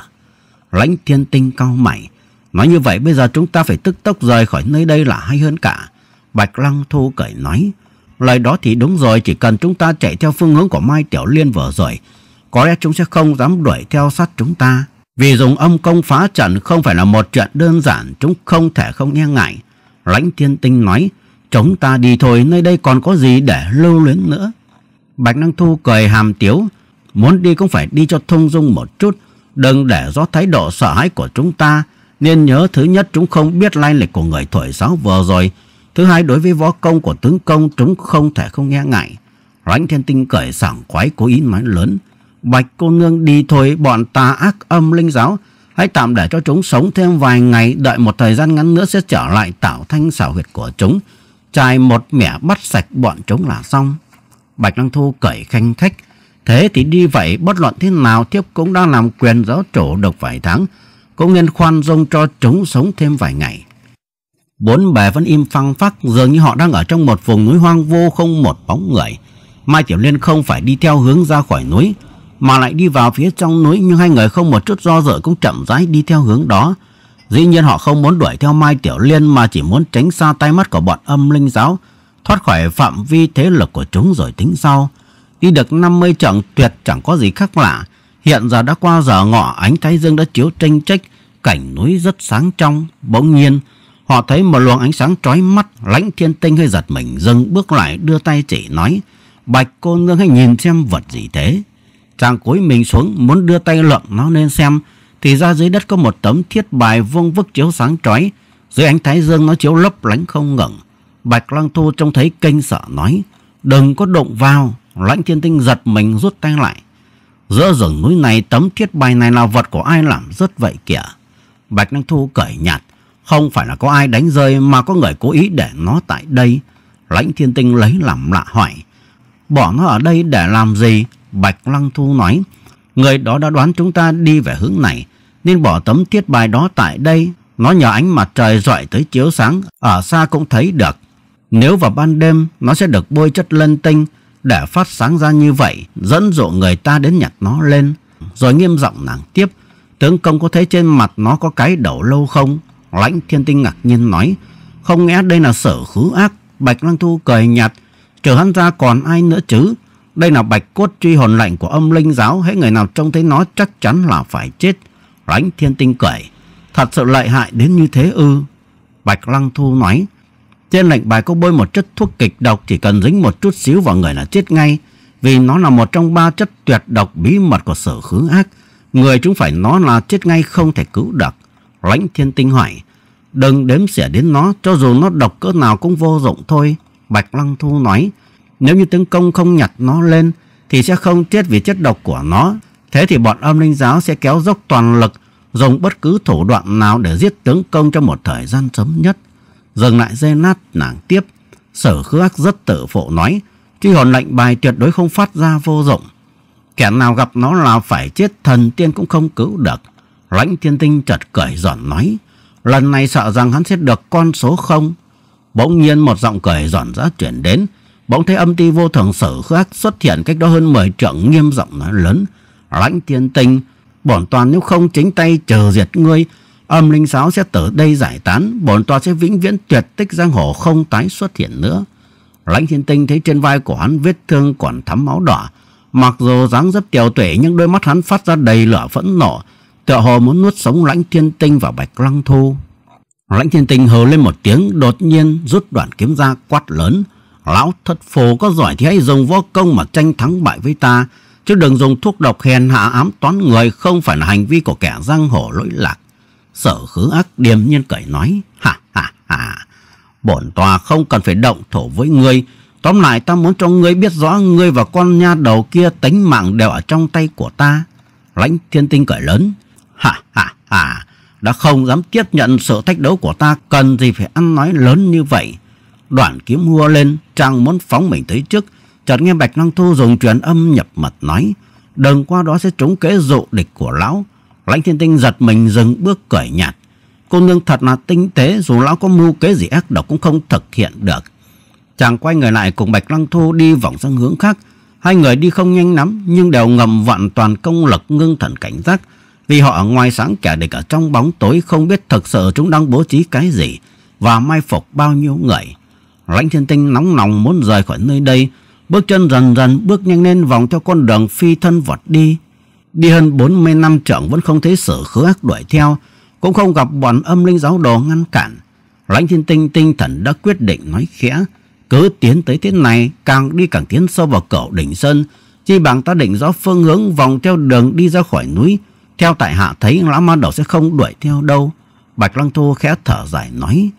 Lãnh thiên tinh cao mày. Nói như vậy bây giờ chúng ta phải tức tốc rời khỏi nơi đây là hay hơn cả. Bạch Lăng Thu cởi nói. Lời đó thì đúng rồi, chỉ cần chúng ta chạy theo phương hướng của Mai Tiểu Liên vừa rồi, có lẽ chúng sẽ không dám đuổi theo sát chúng ta. Vì dùng âm công phá trận không phải là một chuyện đơn giản, chúng không thể không nghe ngại. Lãnh thiên tinh nói, chúng ta đi thôi, nơi đây còn có gì để lưu luyến nữa. Bạch Năng Thu cười hàm tiếu, muốn đi cũng phải đi cho thông dung một chút, đừng để do thái độ sợ hãi của chúng ta. Nên nhớ thứ nhất chúng không biết lai lịch của người thổi sáo vừa rồi, thứ hai đối với võ công của tướng công chúng không thể không nghe ngại. Lãnh thiên tinh cười sảng khoái cố ý nói lớn, Bạch cô nương đi thôi bọn tà ác âm linh giáo. Hãy tạm để cho chúng sống thêm vài ngày, đợi một thời gian ngắn nữa sẽ trở lại tạo thanh xảo huyệt của chúng. Chài một mẻ bắt sạch bọn chúng là xong. Bạch Lăng Thu cởi khanh khách. Thế thì đi vậy, bất luận thế nào thiếp cũng đang làm quyền giáo chủ được vài tháng. Cũng nên khoan dung cho chúng sống thêm vài ngày. Bốn bề vẫn im phăng phắc, dường như họ đang ở trong một vùng núi hoang vô không một bóng người. Mai Tiểu Liên không phải đi theo hướng ra khỏi núi, mà lại đi vào phía trong núi nhưng hai người không một chút do dự cũng chậm rãi đi theo hướng đó. Dĩ nhiên họ không muốn đuổi theo Mai Tiểu Liên mà chỉ muốn tránh xa tay mắt của bọn âm linh giáo, thoát khỏi phạm vi thế lực của chúng rồi tính sau. Đi được 50 trận tuyệt chẳng có gì khác lạ. Hiện giờ đã qua giờ ngọ ánh thái dương đã chiếu tranh trách, cảnh núi rất sáng trong. Bỗng nhiên, họ thấy một luồng ánh sáng trói mắt, lãnh thiên tinh hơi giật mình, dừng bước lại đưa tay chỉ nói, Bạch cô nương hãy nhìn xem vật gì thế. Chàng cúi mình xuống, muốn đưa tay lượm nó lên xem, thì ra dưới đất có một tấm thiết bài vuông vức chiếu sáng chói. Dưới ánh thái dương nó chiếu lấp lánh không ngừng. Bạch lăng thu trông thấy kinh sợ nói, đừng có đụng vào. Lãnh thiên tinh giật mình rút tay lại. Giữa rừng núi này tấm thiết bài này là vật của ai làm rất vậy kìa? Bạch lăng thu cởi nhạt, không phải là có ai đánh rơi mà có người cố ý để nó tại đây. Lãnh thiên tinh lấy làm lạ hỏi, bỏ nó ở đây để làm gì? Bạch Lăng Thu nói, người đó đã đoán chúng ta đi về hướng này, nên bỏ tấm thiết bài đó tại đây. Nó nhờ ánh mặt trời dọi tới chiếu sáng, ở xa cũng thấy được. Nếu vào ban đêm, nó sẽ được bôi chất lân tinh để phát sáng ra như vậy, dẫn dụ người ta đến nhặt nó lên. Rồi nghiêm giọng nàng tiếp, tướng công có thấy trên mặt nó có cái đầu lâu không? Lãnh thiên tinh ngạc nhiên nói, không nghe đây là sở khứ ác. Bạch Lăng Thu cười nhạt, trừ hắn ra còn ai nữa chứ? Đây là bạch cốt truy hồn lệnh của âm linh giáo. Hãy người nào trông thấy nó chắc chắn là phải chết. Lãnh thiên tinh cười. Thật sự lợi hại đến như thế ư. Bạch Lăng Thu nói. Trên lệnh bài có bôi một chất thuốc kịch độc chỉ cần dính một chút xíu vào người là chết ngay. Vì nó là một trong ba chất tuyệt độc bí mật của sở khứ ác. Người chúng phải nó là chết ngay không thể cứu được. Lãnh thiên tinh hỏi. Đừng đếm xỉa đến nó, cho dù nó độc cỡ nào cũng vô dụng thôi. Bạch Lăng Thu nói. Nếu như tướng công không nhặt nó lên, thì sẽ không chết vì chất độc của nó. Thế thì bọn âm linh giáo sẽ kéo dốc toàn lực, dùng bất cứ thủ đoạn nào để giết tướng công trong một thời gian sớm nhất. Dừng lại dây nát nàng tiếp. Sở khứ ác rất tự phụ nói, truy hồn lệnh bài tuyệt đối không phát ra vô dụng. Kẻ nào gặp nó là phải chết, thần tiên cũng không cứu được. Lãnh thiên tinh chợt cười giòn nói, lần này sợ rằng hắn sẽ được con số không. Bỗng nhiên một giọng cười giòn ra chuyển đến bỗng thấy âm ti vô thường sở khác xuất hiện cách đó hơn 10 trượng nghiêm giọng nói lớn. Lãnh thiên tinh, Bổn toàn nếu không chính tay chờ diệt ngươi, âm linh giáo sẽ từ đây giải tán, bổn toàn sẽ vĩnh viễn tuyệt tích giang hồ không tái xuất hiện nữa. Lãnh thiên tinh thấy trên vai của hắn vết thương còn thấm máu đỏ. Mặc dù dáng dấp tiều tuệ nhưng đôi mắt hắn phát ra đầy lửa phẫn nộ, tựa hồ muốn nuốt sống lãnh thiên tinh và bạch lăng thu. Lãnh thiên tinh hừ lên một tiếng đột nhiên rút đoạn kiếm ra quát lớn. Lão thất phù có giỏi thì hãy dùng võ công mà tranh thắng bại với ta, chứ đừng dùng thuốc độc hèn hạ ám toán người không phải là hành vi của kẻ giang hồ lỗi lạc. Sở khứ ác điềm nhiên cởi nói, ha ha ha, bổn tòa không cần phải động thổ với ngươi, tóm lại ta muốn cho ngươi biết rõ ngươi và con nha đầu kia tính mạng đều ở trong tay của ta. Lãnh thiên tinh cởi lớn, ha ha ha, đã không dám tiếp nhận sự thách đấu của ta, cần gì phải ăn nói lớn như vậy. Đoạn kiếm hua lên, chàng muốn phóng mình tới trước, chợt nghe Bạch Năng Thu dùng truyền âm nhập mật nói, đừng qua đó sẽ trúng kế dụ địch của lão. Lãnh thiên tinh giật mình dừng bước cởi nhạt. Cô nương thật là tinh tế, dù lão có mưu kế gì ác độc cũng không thực hiện được. Chàng quay người lại cùng Bạch Lăng Thu đi vòng sang hướng khác. Hai người đi không nhanh lắm, nhưng đều ngầm vạn toàn công lực ngưng thần cảnh giác, vì họ ở ngoài sáng kẻ địch ở trong bóng tối không biết thực sự chúng đang bố trí cái gì và mai phục bao nhiêu người. Lãnh thiên tinh nóng lòng muốn rời khỏi nơi đây, bước chân dần dần bước nhanh lên vòng theo con đường phi thân vọt đi. Đi hơn 40 năm trưởng vẫn không thấy sở khứ ác đuổi theo, cũng không gặp bọn âm linh giáo đồ ngăn cản. Lãnh thiên tinh tinh thần đã quyết định nói khẽ, cứ tiến tới thế này, càng đi càng tiến sâu vào cẩu đỉnh sơn, chi bằng ta định rõ phương hướng vòng theo đường đi ra khỏi núi, theo tại hạ thấy lão ma đầu sẽ không đuổi theo đâu. Bạch Lăng Thu khẽ thở dài nói.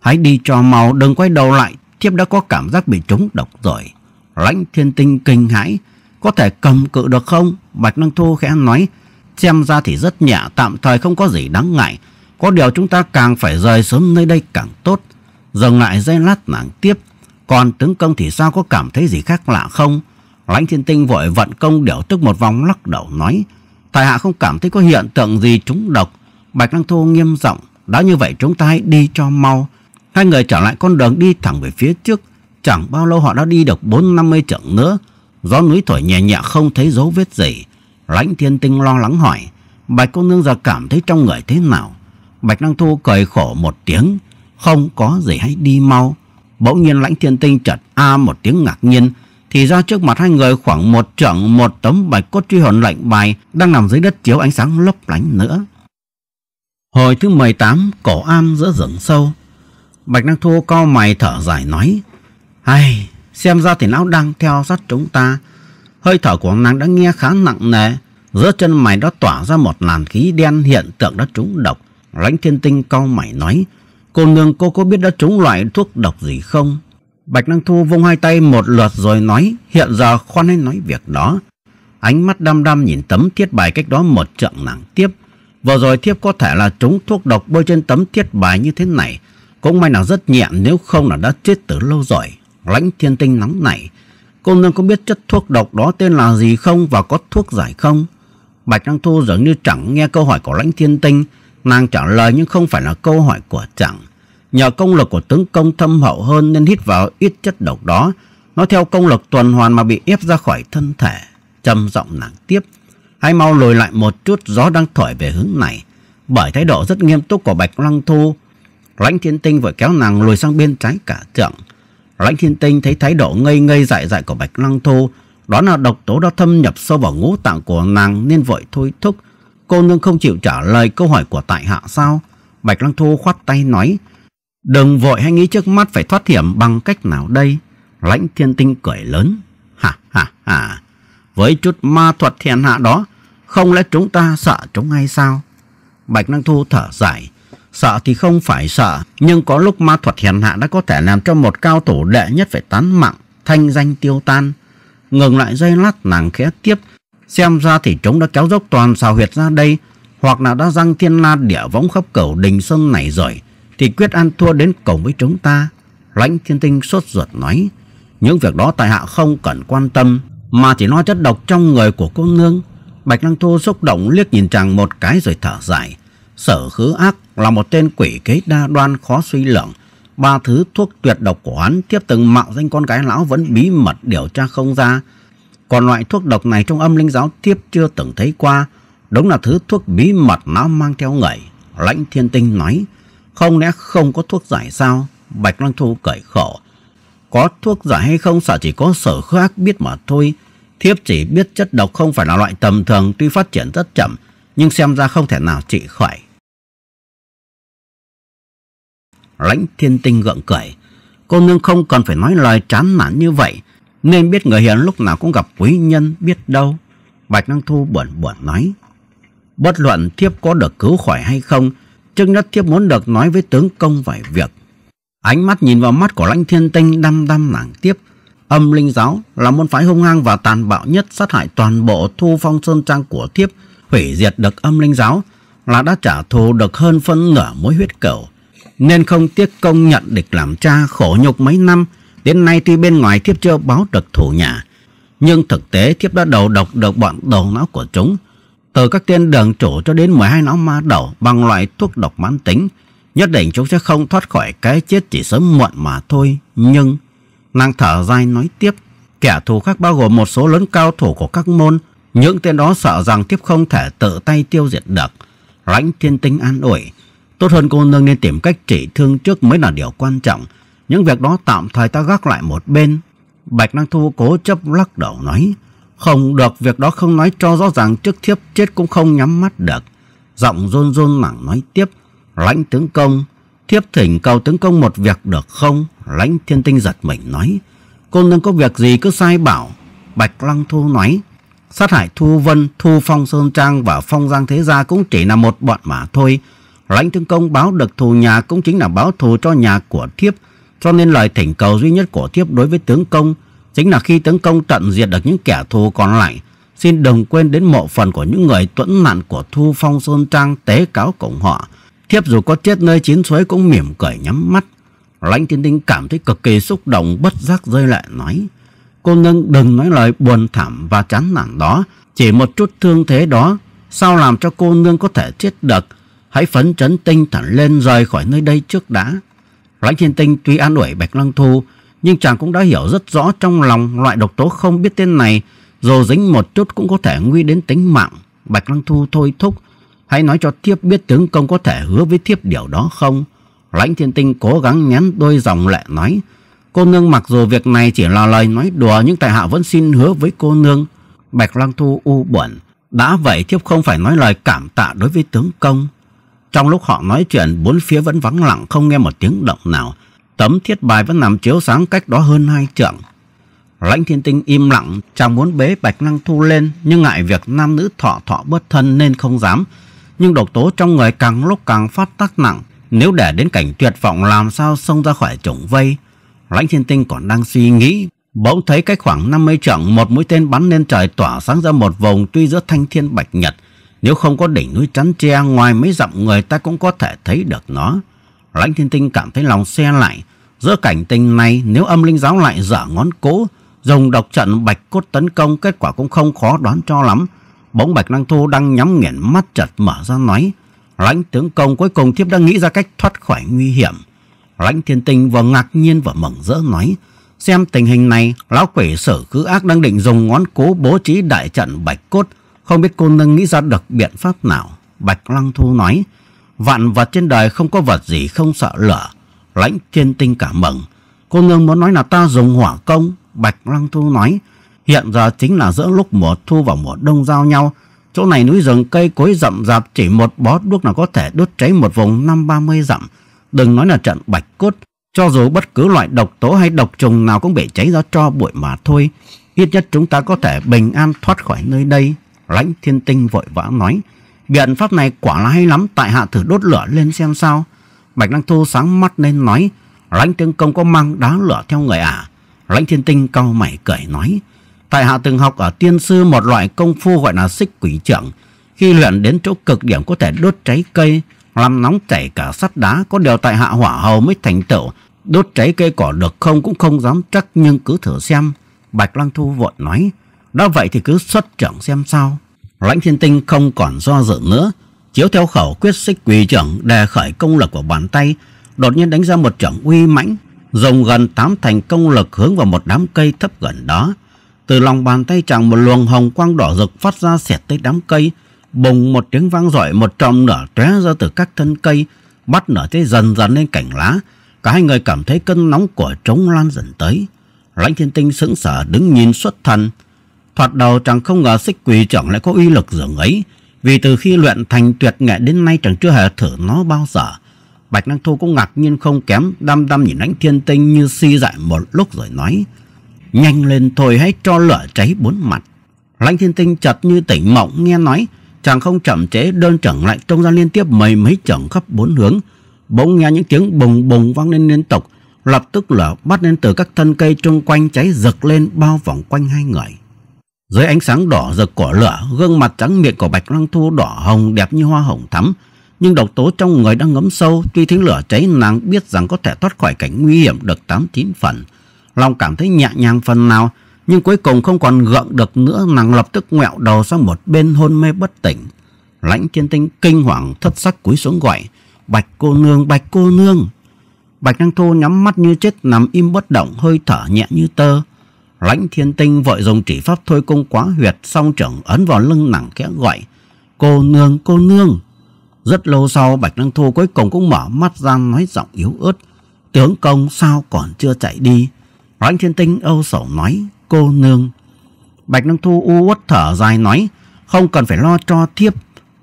Hãy đi cho mau, đừng quay đầu lại. Thiếp đã có cảm giác bị trúng độc rồi. Lãnh thiên tinh kinh hãi. Có thể cầm cự được không? Bạch năng Thu khẽ nói. Xem ra thì rất nhẹ, tạm thời không có gì đáng ngại. Có điều chúng ta càng phải rời sớm nơi đây càng tốt. Dừng lại dây lát nàng tiếp. Còn tướng công thì sao có cảm thấy gì khác lạ không? Lãnh thiên tinh vội vận công điều tức một vòng lắc đầu nói. Tại hạ không cảm thấy có hiện tượng gì trúng độc. Bạch năng Thu nghiêm giọng đã như vậy chúng ta hãy đi cho mau. Hai người trở lại con đường đi thẳng về phía trước. Chẳng bao lâu họ đã đi được bốn năm mươi trượng nữa. Gió núi thổi nhẹ nhẹ không thấy dấu vết gì. Lãnh thiên tinh lo lắng hỏi. Bạch cô nương giờ cảm thấy trong người thế nào? Bạch năng Thu cười khổ một tiếng. Không có gì hãy đi mau. Bỗng nhiên lãnh thiên tinh chợt a một tiếng ngạc nhiên thì ra trước mặt hai người khoảng một trượng một tấm bạch cốt truy hồn lệnh bài đang nằm dưới đất chiếu ánh sáng lấp lánh nữa. Hồi thứ 18, cổ am giữa rừng sâu. Bạch Năng Thu co mày thở dài nói, Ai, xem ra thì lão đang theo sát chúng ta. Hơi thở của nàng đã nghe khá nặng nề, giữa chân mày đã tỏa ra một làn khí đen hiện tượng đã trúng độc. Lãnh thiên tinh co mày nói, cô nương cô có biết đã trúng loại thuốc độc gì không? Bạch Năng Thu vung hai tay một lượt rồi nói, hiện giờ khoan hãy nói việc đó. Ánh mắt đăm đăm nhìn tấm thiết bài cách đó một trận nàng tiếp. Vừa rồi thiếp có thể là trúng thuốc độc bôi trên tấm thiết bài như thế này. Cũng may là rất nhẹ nếu không là đã chết từ lâu rồi. Lãnh thiên tinh nóng này. Cô nương có biết chất thuốc độc đó tên là gì không và có thuốc giải không? Bạch Đăng Thu dường như chẳng nghe câu hỏi của lãnh thiên tinh. Nàng trả lời nhưng không phải là câu hỏi của chẳng. Nhờ công lực của tướng công thâm hậu hơn nên hít vào ít chất độc đó. Nó theo công lực tuần hoàn mà bị ép ra khỏi thân thể. Trầm giọng nàng tiếp. Hãy mau lùi lại một chút gió đang thổi về hướng này. Bởi thái độ rất nghiêm túc của Bạch Lăng Thu, Lãnh Thiên Tinh vội kéo nàng lùi sang bên trái cả trượng. Lãnh Thiên Tinh thấy thái độ ngây ngây dại dại của Bạch Lăng Thu, đó là độc tố đã thâm nhập sâu vào ngũ tạng của nàng nên vội thôi thúc. Cô nương không chịu trả lời câu hỏi của tại hạ sao? Bạch Lăng Thu khoát tay nói, Đừng vội hay nghĩ trước mắt phải thoát hiểm bằng cách nào đây. Lãnh thiên tinh cười lớn. Ha ha ha. Với chút ma thuật thiền hạ đó, không lẽ chúng ta sợ chúng hay sao? Bạch Lăng Thu thở dài. Sợ thì không phải sợ, nhưng có lúc ma thuật hiền hạ đã có thể làm cho một cao thủ đệ nhất phải tán mạng, thanh danh tiêu tan. Ngừng lại dây lát nàng khẽ tiếp. Xem ra thì chúng đã kéo dốc toàn xào huyệt ra đây, hoặc là đã răng thiên la địa võng khắp cầu đình sơn này rồi thì quyết ăn thua đến cùng với chúng ta. Lãnh thiên tinh sốt ruột nói, những việc đó tại hạ không cần quan tâm, mà chỉ nói chất độc trong người của cô nương. Bạch Lăng Thu xúc động liếc nhìn chàng một cái rồi thở dài. Sở khứ ác là một tên quỷ kế đa đoan khó suy lượng. Ba thứ thuốc tuyệt độc của hắn tiếp từng mạo danh con gái lão vẫn bí mật điều tra không ra. Còn loại thuốc độc này trong âm linh giáo tiếp chưa từng thấy qua. Đúng là thứ thuốc bí mật nó mang theo người. Lãnh thiên tinh nói. Không lẽ không có thuốc giải sao? Bạch Lăng Thu cởi khổ. Có thuốc giải hay không sợ chỉ có sở khác biết mà thôi. Thiếp chỉ biết chất độc không phải là loại tầm thường tuy phát triển rất chậm, nhưng xem ra không thể nào trị khỏi. Lãnh thiên tinh gượng cười. Cô nương không cần phải nói lời chán nản như vậy. Nên biết người hiền lúc nào cũng gặp quý nhân biết đâu. Bạch Năng Thu buồn buồn nói. Bất luận thiếp có được cứu khỏi hay không, trước nhất thiếp muốn được nói với tướng công vài việc. Ánh mắt nhìn vào mắt của lãnh thiên tinh đăm đăm nàng tiếp. Âm linh giáo là môn phái hung hăng và tàn bạo nhất sát hại toàn bộ thu phong sơn trang của thiếp, hủy diệt được âm linh giáo là đã trả thù được hơn phân nửa mối huyết cầu nên không tiếc công nhận địch làm cha khổ nhục mấy năm. Đến nay tuy bên ngoài thiếp chưa báo được thủ nhà, nhưng thực tế thiếp đã đầu độc được bọn đầu não của chúng. Từ các tên đường chủ cho đến 12 não ma đầu bằng loại thuốc độc mãn tính, nhất định chúng sẽ không thoát khỏi cái chết chỉ sớm muộn mà thôi. Nhưng, nàng thở dài nói tiếp, kẻ thù khác bao gồm một số lớn cao thủ của các môn, những tên đó sợ rằng thiếp không thể tự tay tiêu diệt được. Lãnh thiên tinh an ủi, Tốt hơn cô nương nên tìm cách trị thương trước mới là điều quan trọng. Những việc đó tạm thời ta gác lại một bên. Bạch Năng Thu cố chấp lắc đầu nói. Không được, việc đó không nói cho rõ ràng trước thiếp chết cũng không nhắm mắt được. Giọng rôn rôn mảng nói tiếp. Lãnh tướng công, thiếp thỉnh cầu tướng công một việc được không? Lãnh thiên tinh giật mình nói. Cô nương có việc gì cứ sai bảo. Bạch Lăng Thu nói. Sát hại Thu Vân, Thu Phong Sơn Trang và Phong Giang Thế Gia cũng chỉ là một bọn mà thôi. Lãnh thương công báo được thù nhà cũng chính là báo thù cho nhà của thiếp, cho nên lời thỉnh cầu duy nhất của thiếp đối với tướng công chính là khi tướng công tận diệt được những kẻ thù còn lại, xin đừng quên đến mộ phần của những người tuẫn nạn của Thu Phong Sơn Trang tế cáo cùng họ. Thiếp dù có chết nơi chín suối cũng mỉm cười nhắm mắt. Lãnh thiên tinh cảm thấy cực kỳ xúc động bất giác rơi lệ nói. Cô nương đừng nói lời buồn thảm và chán nản đó. Chỉ một chút thương thế đó, sao làm cho cô nương có thể chết được? Hãy phấn chấn tinh thần lên rời khỏi nơi đây trước đã. Lãnh thiên tinh tuy an ủi Bạch Lăng Thu, nhưng chàng cũng đã hiểu rất rõ trong lòng loại độc tố không biết tên này, dù dính một chút cũng có thể nguy đến tính mạng. Bạch Lăng Thu thôi thúc, hãy nói cho thiếp biết tướng công có thể hứa với thiếp điều đó không? Lãnh thiên tinh cố gắng nhắn đôi dòng lệ nói, cô nương mặc dù việc này chỉ là lời nói đùa nhưng tại hạ vẫn xin hứa với cô nương. Bạch Lăng Thu u buồn, đã vậy thiếp không phải nói lời cảm tạ đối với tướng công. Trong lúc họ nói chuyện, bốn phía vẫn vắng lặng không nghe một tiếng động nào. Tấm thiết bài vẫn nằm chiếu sáng cách đó hơn hai trượng. Lãnh thiên tinh im lặng, chàng muốn bế bạch năng thu lên, nhưng ngại việc nam nữ thọ thọ bớt thân nên không dám. Nhưng độc tố trong người càng lúc càng phát tác nặng, nếu để đến cảnh tuyệt vọng làm sao xông ra khỏi chủng vây. Lãnh thiên tinh còn đang suy nghĩ, bỗng thấy cách khoảng 50 trượng một mũi tên bắn lên trời tỏa sáng ra một vùng tuy giữa thanh thiên bạch nhật, nếu không có đỉnh núi chắn tre ngoài mấy dặm người ta cũng có thể thấy được nó. Lãnh thiên tinh cảm thấy lòng xe lại. Giữa cảnh tình này nếu âm linh giáo lại dở ngón cố, dùng độc trận bạch cốt tấn công kết quả cũng không khó đoán cho lắm. Bỗng bạch năng thu đang nhắm nghiền mắt chật mở ra nói. Lãnh tướng công cuối cùng thiếp đã nghĩ ra cách thoát khỏi nguy hiểm. Lãnh thiên tinh vừa ngạc nhiên vừa mừng rỡ nói. Xem tình hình này, lão quỷ sở cứ ác đang định dùng ngón cố bố trí đại trận bạch cốt không biết cô nương nghĩ ra được biện pháp nào. Bạch Lăng Thu nói, vạn vật trên đời không có vật gì không sợ lửa. Lãnh thiên tinh cảm mừng. Cô nương muốn nói là ta dùng hỏa công. Bạch Lăng Thu nói, hiện giờ chính là giữa lúc mùa thu và mùa đông giao nhau. Chỗ này núi rừng cây cối rậm rạp chỉ một bó đuốc là có thể đốt cháy một vùng năm ba mươi dặm. Đừng nói là trận bạch cốt, cho dù bất cứ loại độc tố hay độc trùng nào cũng bị cháy ra cho bụi mà thôi. Ít nhất chúng ta có thể bình an thoát khỏi nơi đây. Lãnh thiên tinh vội vã nói. Biện pháp này quả là hay lắm, tại hạ thử đốt lửa lên xem sao. Bạch Lăng Thu sáng mắt lên nói. Lãnh tướng công có mang đá lửa theo người à? Lãnh thiên tinh cau mày cười nói. Tại hạ từng học ở tiên sư một loại công phu gọi là xích quỷ trưởng. Khi luyện đến chỗ cực điểm có thể đốt cháy cây, làm nóng chảy cả sắt đá. Có điều tại hạ hỏa hầu mới thành tựu. Đốt cháy cây cỏ được không cũng không dám chắc nhưng cứ thử xem. Bạch Lăng Thu vội nói. Đã vậy thì cứ xuất trưởng xem sao. Lãnh thiên tinh không còn do dự nữa. Chiếu theo khẩu quyết xích quỳ trưởng đề khởi công lực của bàn tay, đột nhiên đánh ra một trưởng uy mãnh, dùng gần tám thành công lực hướng vào một đám cây thấp gần đó. Từ lòng bàn tay chàng một luồng hồng quang đỏ rực phát ra xẹt tới đám cây, Bùng một tiếng vang dội một tròm nở tóe ra từ các thân cây, bắt nở thế dần dần lên cảnh lá. Cả hai người cảm thấy cơn nóng của trống lan dần tới. Lãnh thiên tinh sững sờ đứng nhìn xuất thần. Thoạt đầu chẳng không ngờ xích quỷ trưởng lại có uy lực dường ấy. Vì từ khi luyện thành tuyệt nghệ đến nay chẳng chưa hề thử nó bao giờ. Bạch Năng Thu cũng ngạc nhiên không kém, đăm đăm nhìn lãnh thiên tinh như si dại một lúc rồi nói. Nhanh lên thôi hãy cho lửa cháy bốn mặt. Lãnh thiên tinh chợt như tỉnh mộng nghe nói, chàng không chậm chế đơn trưởng lại trông ra liên tiếp mấy mấy trưởng khắp bốn hướng. Bỗng nghe những tiếng bùng bùng vang lên liên tục, lập tức lửa bắt lên từ các thân cây xung quanh cháy rực lên bao vòng quanh hai người. Dưới ánh sáng đỏ rực của lửa, gương mặt trắng miệng của Bạch Lăng Thu đỏ hồng đẹp như hoa hồng thắm, nhưng độc tố trong người đang ngấm sâu, tuy thấy lửa cháy nàng biết rằng có thể thoát khỏi cảnh nguy hiểm được 8 9 phần. lòng cảm thấy nhẹ nhàng phần nào, nhưng cuối cùng không còn gượng được nữa, nàng lập tức ngẹo đầu sang một bên hôn mê bất tỉnh. Lãnh thiên tinh kinh hoàng thất sắc cúi xuống gọi, Bạch cô nương, bạch cô nương. Bạch Năng Thu nhắm mắt như chết nằm im bất động, hơi thở nhẹ như tơ. Lãnh thiên tinh vội dùng chỉ pháp thôi cung quá huyệt, song trưởng ấn vào lưng nặng khẽ gọi, Cô nương, cô nương. Rất lâu sau Bạch Năng Thu cuối cùng cũng mở mắt ra nói giọng yếu ớt. Tướng công sao còn chưa chạy đi? Lãnh thiên tinh âu sầu nói, cô nương. Bạch Năng Thu u uất thở dài nói, không cần phải lo cho thiếp.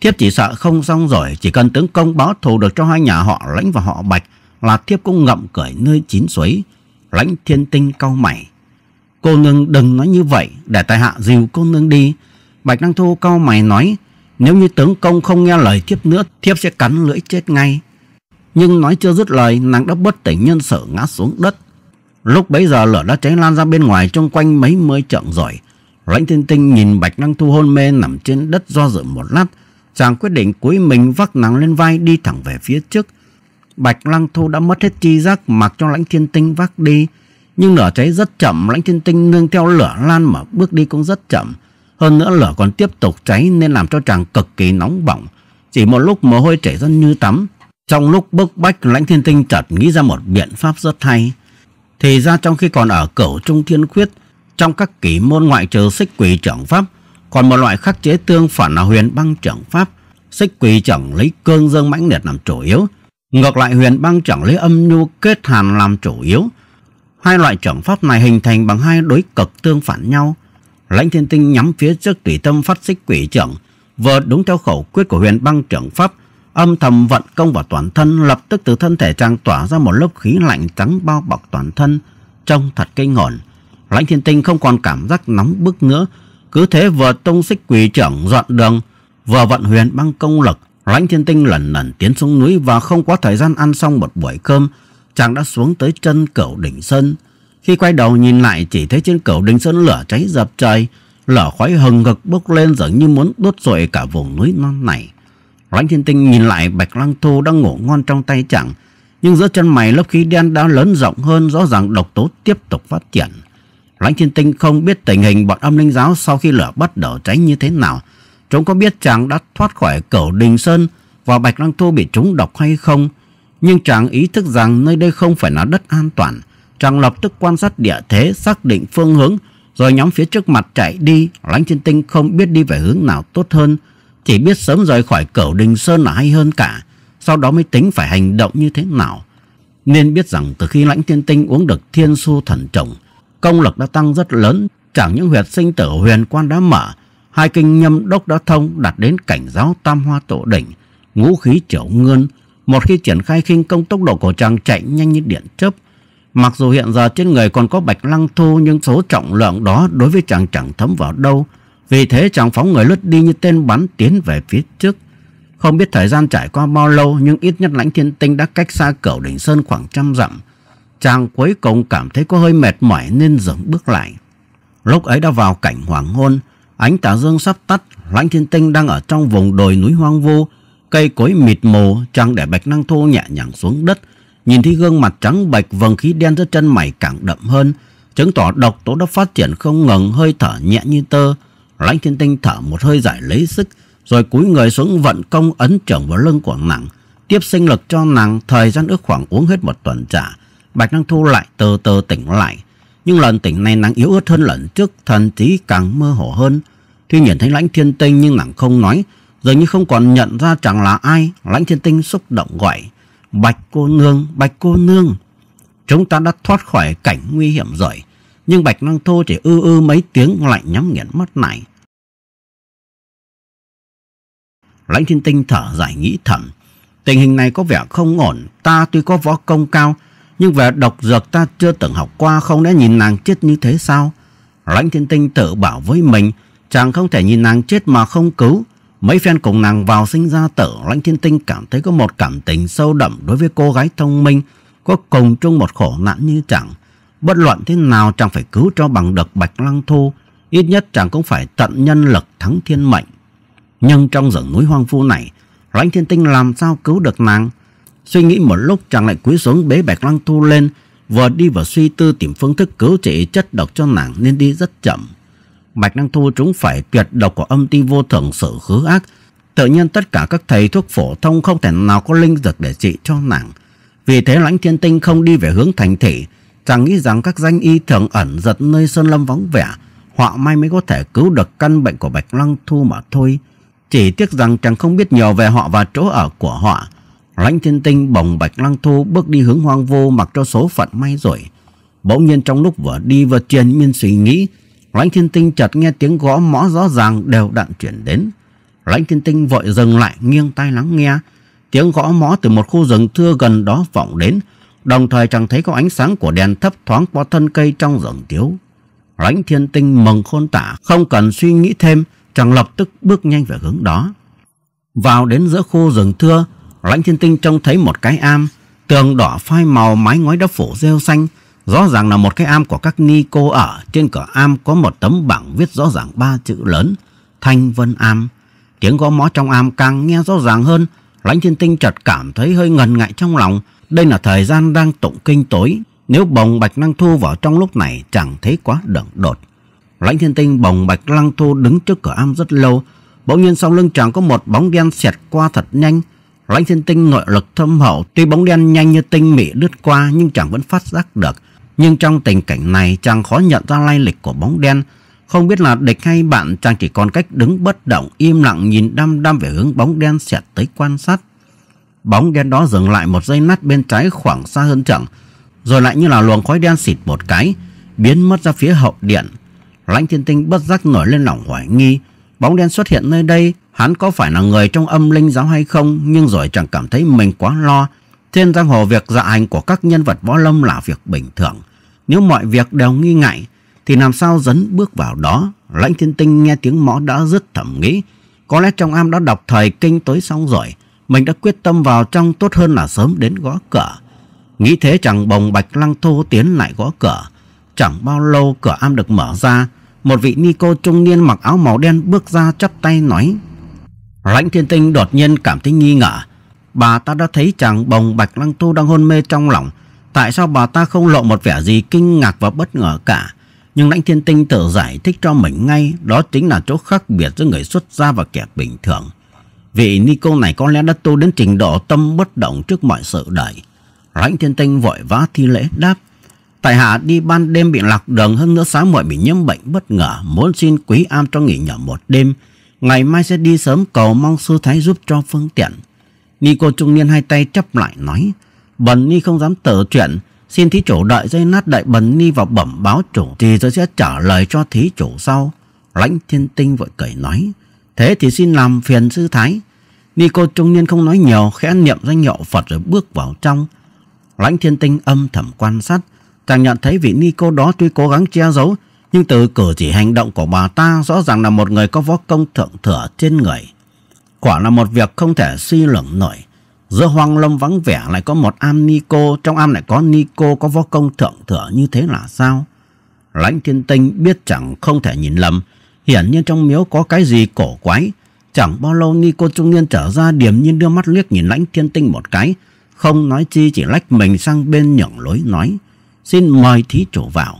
Thiếp chỉ sợ không xong rồi, chỉ cần tướng công báo thù được cho hai nhà họ lãnh và họ Bạch là thiếp cũng ngậm cười nơi chín suối. Lãnh thiên tinh cau mày. Cô nương đừng nói như vậy, để tại hạ dìu cô nương đi. Bạch Năng Thu cau mày nói, nếu như tướng công không nghe lời thiếp nữa, thiếp sẽ cắn lưỡi chết ngay. Nhưng nói chưa dứt lời, nàng đã bất tỉnh nhân sự ngã xuống đất. Lúc bấy giờ lửa đã cháy lan ra bên ngoài trong quanh mấy mươi trận rồi. Lãnh thiên tinh nhìn Bạch Năng Thu hôn mê nằm trên đất do dự một lát. Chàng quyết định cúi mình vác nàng lên vai đi thẳng về phía trước. Bạch Lăng Thu đã mất hết chi giác mặc cho lãnh thiên tinh vác đi. Nhưng lửa cháy rất chậm, lãnh thiên tinh nương theo lửa lan mà bước đi cũng rất chậm. Hơn nữa lửa còn tiếp tục cháy nên làm cho chàng cực kỳ nóng bỏng. Chỉ một lúc mồ hôi chảy ra như tắm. Trong lúc bức bách lãnh thiên tinh chợt nghĩ ra một biện pháp rất hay. Thì ra trong khi còn ở cửu trung thiên khuyết, trong các kỷ môn ngoại trừ xích quỷ trưởng pháp, còn một loại khắc chế tương phản là huyền băng trưởng pháp. Xích quỷ trưởng lấy cương dương mãnh liệt làm chủ yếu. Ngược lại huyền băng trưởng lấy âm nhu kết hàn làm chủ yếu. Hai loại trưởng pháp này hình thành bằng hai đối cực tương phản nhau. Lãnh thiên tinh nhắm phía trước tùy tâm phát xích quỷ trưởng, vừa đúng theo khẩu quyết của huyền băng trưởng pháp, âm thầm vận công vào toàn thân, lập tức từ thân thể trang tỏa ra một lớp khí lạnh trắng bao bọc toàn thân, trông thật kinh hồn. Lãnh thiên tinh không còn cảm giác nóng bức nữa, cứ thế vừa tung xích quỷ trưởng dọn đường, vừa vận huyền băng công lực, lãnh thiên tinh lần lần tiến xuống núi và không có thời gian ăn xong một buổi cơm, chàng đã xuống tới chân cửu đỉnh sơn. Khi quay đầu nhìn lại chỉ thấy trên cửu đỉnh sơn lửa cháy dập trời, lửa khói hừng ngực bốc lên dường như muốn đốt rội cả vùng núi non này. Lãnh thiên tinh nhìn lại bạch lăng thu đang ngủ ngon trong tay chàng nhưng giữa chân mày lớp khí đen đã lớn rộng hơn rõ ràng độc tố tiếp tục phát triển. Lãnh thiên tinh không biết tình hình bọn âm linh giáo sau khi lửa bắt đầu cháy như thế nào. Chúng có biết chàng đã thoát khỏi cửu đình sơn và bạch lăng thu bị trúng độc hay không. Nhưng chàng ý thức rằng nơi đây không phải là đất an toàn. Chàng lập tức quan sát địa thế, xác định phương hướng, rồi nhóm phía trước mặt chạy đi. Lãnh thiên tinh không biết đi về hướng nào tốt hơn. Chỉ biết sớm rời khỏi cửu đình sơn là hay hơn cả. Sau đó mới tính phải hành động như thế nào. Nên biết rằng từ khi lãnh thiên tinh uống được thiên su thần trồng, công lực đã tăng rất lớn, chẳng những huyệt sinh tử huyền quan đã mở, hai kinh nhâm đốc đã thông đạt đến cảnh giáo tam hoa tổ đỉnh, ngũ khí trở ngươn. Một khi triển khai khinh công tốc độ của chàng chạy nhanh như điện chớp, mặc dù hiện giờ trên người còn có bạch lăng thu nhưng số trọng lượng đó đối với chàng chẳng thấm vào đâu. Vì thế chàng phóng người lướt đi như tên bắn tiến về phía trước. Không biết thời gian trải qua bao lâu nhưng ít nhất lãnh thiên tinh đã cách xa cửu đỉnh sơn khoảng trăm dặm. Chàng cuối cùng cảm thấy có hơi mệt mỏi nên dừng bước lại. Lúc ấy đã vào cảnh hoàng hôn, ánh tà dương sắp tắt, lãnh thiên tinh đang ở trong vùng đồi núi hoang vu, cây cối mịt mù, chàng để bạch năng thô nhẹ nhàng xuống đất, nhìn thấy gương mặt trắng bạch vầng khí đen dưới chân mày càng đậm hơn, chứng tỏ độc tố đã phát triển không ngừng hơi thở nhẹ như tơ. Lãnh thiên tinh thở một hơi giải lấy sức, rồi cúi người xuống vận công ấn trưởng vào lưng của nàng, tiếp sinh lực cho nàng thời gian ước khoảng uống hết một tuần trả Bạch Năng Thu lại từ từ tỉnh lại. Nhưng lần tỉnh này nàng yếu ớt hơn lần trước, thần trí càng mơ hồ hơn. Tuy nhìn thấy lãnh thiên tinh nhưng nàng không nói, dường như không còn nhận ra chẳng là ai, lãnh thiên tinh xúc động gọi. Bạch cô nương, bạch cô nương. Chúng ta đã thoát khỏi cảnh nguy hiểm rồi, nhưng bạch năng thô chỉ ư ư mấy tiếng lạnh nhắm nghiền mắt này. Lãnh thiên tinh thở dài nghĩ thầm. Tình hình này có vẻ không ổn, ta tuy có võ công cao, nhưng về độc dược ta chưa từng học qua không lẽ nhìn nàng chết như thế sao? Lãnh thiên tinh tự bảo với mình, chàng không thể nhìn nàng chết mà không cứu. Mấy phen cùng nàng vào sinh ra tử, lãnh thiên tinh cảm thấy có một cảm tình sâu đậm đối với cô gái thông minh, có cùng chung một khổ nạn như chẳng. Bất luận thế nào chàng phải cứu cho bằng được bạch lăng thu, ít nhất chàng cũng phải tận nhân lực thắng thiên mệnh. Nhưng trong rừng núi hoang vu này, lãnh thiên tinh làm sao cứu được nàng? Suy nghĩ một lúc chàng lại cúi xuống bế bạch lăng thu lên, vừa đi vừa suy tư tìm phương thức cứu trị chất độc cho nàng nên đi rất chậm. Bạch Năng Thu chúng phải tuyệt độc của âm ti vô thường sự khứ ác. Tự nhiên tất cả các thầy thuốc phổ thông không thể nào có linh dược để trị cho nàng. Vì thế lãnh thiên tinh không đi về hướng thành thị. Chàng nghĩ rằng các danh y thường ẩn giật nơi sơn lâm vắng vẻ. họa may mới có thể cứu được căn bệnh của Bạch Lăng Thu mà thôi. Chỉ tiếc rằng chàng không biết nhiều về họ và chỗ ở của họ. Lãnh thiên tinh bồng Bạch Lăng Thu bước đi hướng hoang vô mặc cho số phận may rồi. Bỗng nhiên trong lúc vừa đi vừa triền miên suy nghĩ, Lãnh thiên tinh chợt nghe tiếng gõ mõ rõ ràng đều đặn chuyển đến. Lãnh thiên tinh vội dừng lại nghiêng tai lắng nghe. Tiếng gõ mõ từ một khu rừng thưa gần đó vọng đến, đồng thời chẳng thấy có ánh sáng của đèn thấp thoáng qua thân cây trong rừng thiếu. Lãnh thiên tinh mừng khôn tả, không cần suy nghĩ thêm, chàng lập tức bước nhanh về hướng đó. Vào đến giữa khu rừng thưa, lãnh thiên tinh trông thấy một cái am, tường đỏ phai màu mái ngói đắp phủ rêu xanh, Rõ ràng là một cái am của các ni cô ở. Trên cửa am có một tấm bảng viết rõ ràng ba chữ lớn. Thanh Vân Am. Tiếng gõ mõ trong am càng nghe rõ ràng hơn. Lãnh thiên tinh chợt cảm thấy hơi ngần ngại trong lòng. Đây là thời gian đang tụng kinh tối. Nếu bồng bạch năng thu vào trong lúc này chẳng thấy quá đẩn đột. Lãnh thiên tinh, bồng bạch lăng thu đứng trước cửa am rất lâu. Bỗng nhiên sau lưng chàng có một bóng đen xẹt qua thật nhanh. Lãnh thiên tinh nội lực thâm hậu. Tuy bóng đen nhanh như tinh mị lướt qua, nhưng chàng vẫn phát giác được nhưng trong tình cảnh này chàng khó nhận ra lai lịch của bóng đen. Không biết là địch hay bạn chàng chỉ còn cách đứng bất động im lặng nhìn đăm đăm về hướng bóng đen xẹt tới quan sát. Bóng đen đó dừng lại một giây nát bên trái khoảng xa hơn chẳng rồi lại như là luồng khói đen xịt một cái, biến mất ra phía hậu điện. Lãnh thiên tinh bất giác nổi lên lòng hoài nghi, bóng đen xuất hiện nơi đây, hắn có phải là người trong âm linh giáo hay không, nhưng rồi chẳng cảm thấy mình quá lo. Trên giang hồ việc dạ hành của các nhân vật võ lâm là việc bình thường. Nếu mọi việc đều nghi ngại, thì làm sao dấn bước vào đó? Lãnh thiên tinh nghe tiếng mõ đã rất thẩm nghĩ. Có lẽ trong am đã đọc thời kinh tối xong rồi. Mình đã quyết tâm vào trong tốt hơn là sớm đến gõ cửa. Nghĩ thế chẳng bồng bạch lăng thô tiến lại gõ cửa. Chẳng bao lâu cửa am được mở ra. Một vị ni cô trung niên mặc áo màu đen bước ra chắp tay nói. Lãnh thiên tinh đột nhiên cảm thấy nghi ngờ. Bà ta đã thấy chàng bồng bạch lăng tu đang hôn mê trong lòng. Tại sao bà ta không lộ một vẻ gì kinh ngạc và bất ngờ cả? Nhưng lãnh thiên tinh tự giải thích cho mình ngay, Đó chính là chỗ khác biệt giữa người xuất gia và kẻ bình thường. Vị ni cô này có lẽ đã tu đến trình độ tâm bất động trước mọi sự đời. Lãnh thiên tinh vội vã thi lễ đáp. Tại hạ đi ban đêm bị lạc đường hơn nữa sáng muội bị nhiễm bệnh bất ngờ, Muốn xin quý am cho nghỉ nhở một đêm. Ngày mai sẽ đi sớm cầu mong sư thái giúp cho phương tiện. Ni cô trung niên hai tay chắp lại, nói, Bần Ni không dám tự chuyện. Xin thí chủ đợi dây nát đợi Bần Ni vào bẩm báo chủ Thì tôi sẽ trả lời cho thí chủ sau. Lãnh thiên tinh vội cười nói, Thế thì xin làm phiền sư thái. Ni cô trung niên không nói nhiều, Khẽ niệm danh hiệu Phật rồi bước vào trong. Lãnh thiên tinh âm thầm quan sát Chàng nhận thấy vị ni cô đó tuy cố gắng che giấu, Nhưng từ cử chỉ hành động của bà ta Rõ ràng là một người có võ công thượng thừa trên người. Quả là một việc không thể suy luận nổi Giữa hoang lâm vắng vẻ lại có một am ni cô, trong am lại có ni cô có võ công thượng thừa như thế là sao? Lãnh thiên tinh biết chẳng không thể nhìn lầm, hiển nhiên trong miếu có cái gì cổ quái. Chẳng bao lâu ni cô trung niên trở ra điểm nhiên đưa mắt liếc nhìn lãnh thiên tinh một cái, không nói chi chỉ lách mình sang bên nhượng lối nói. Xin mời thí chủ vào.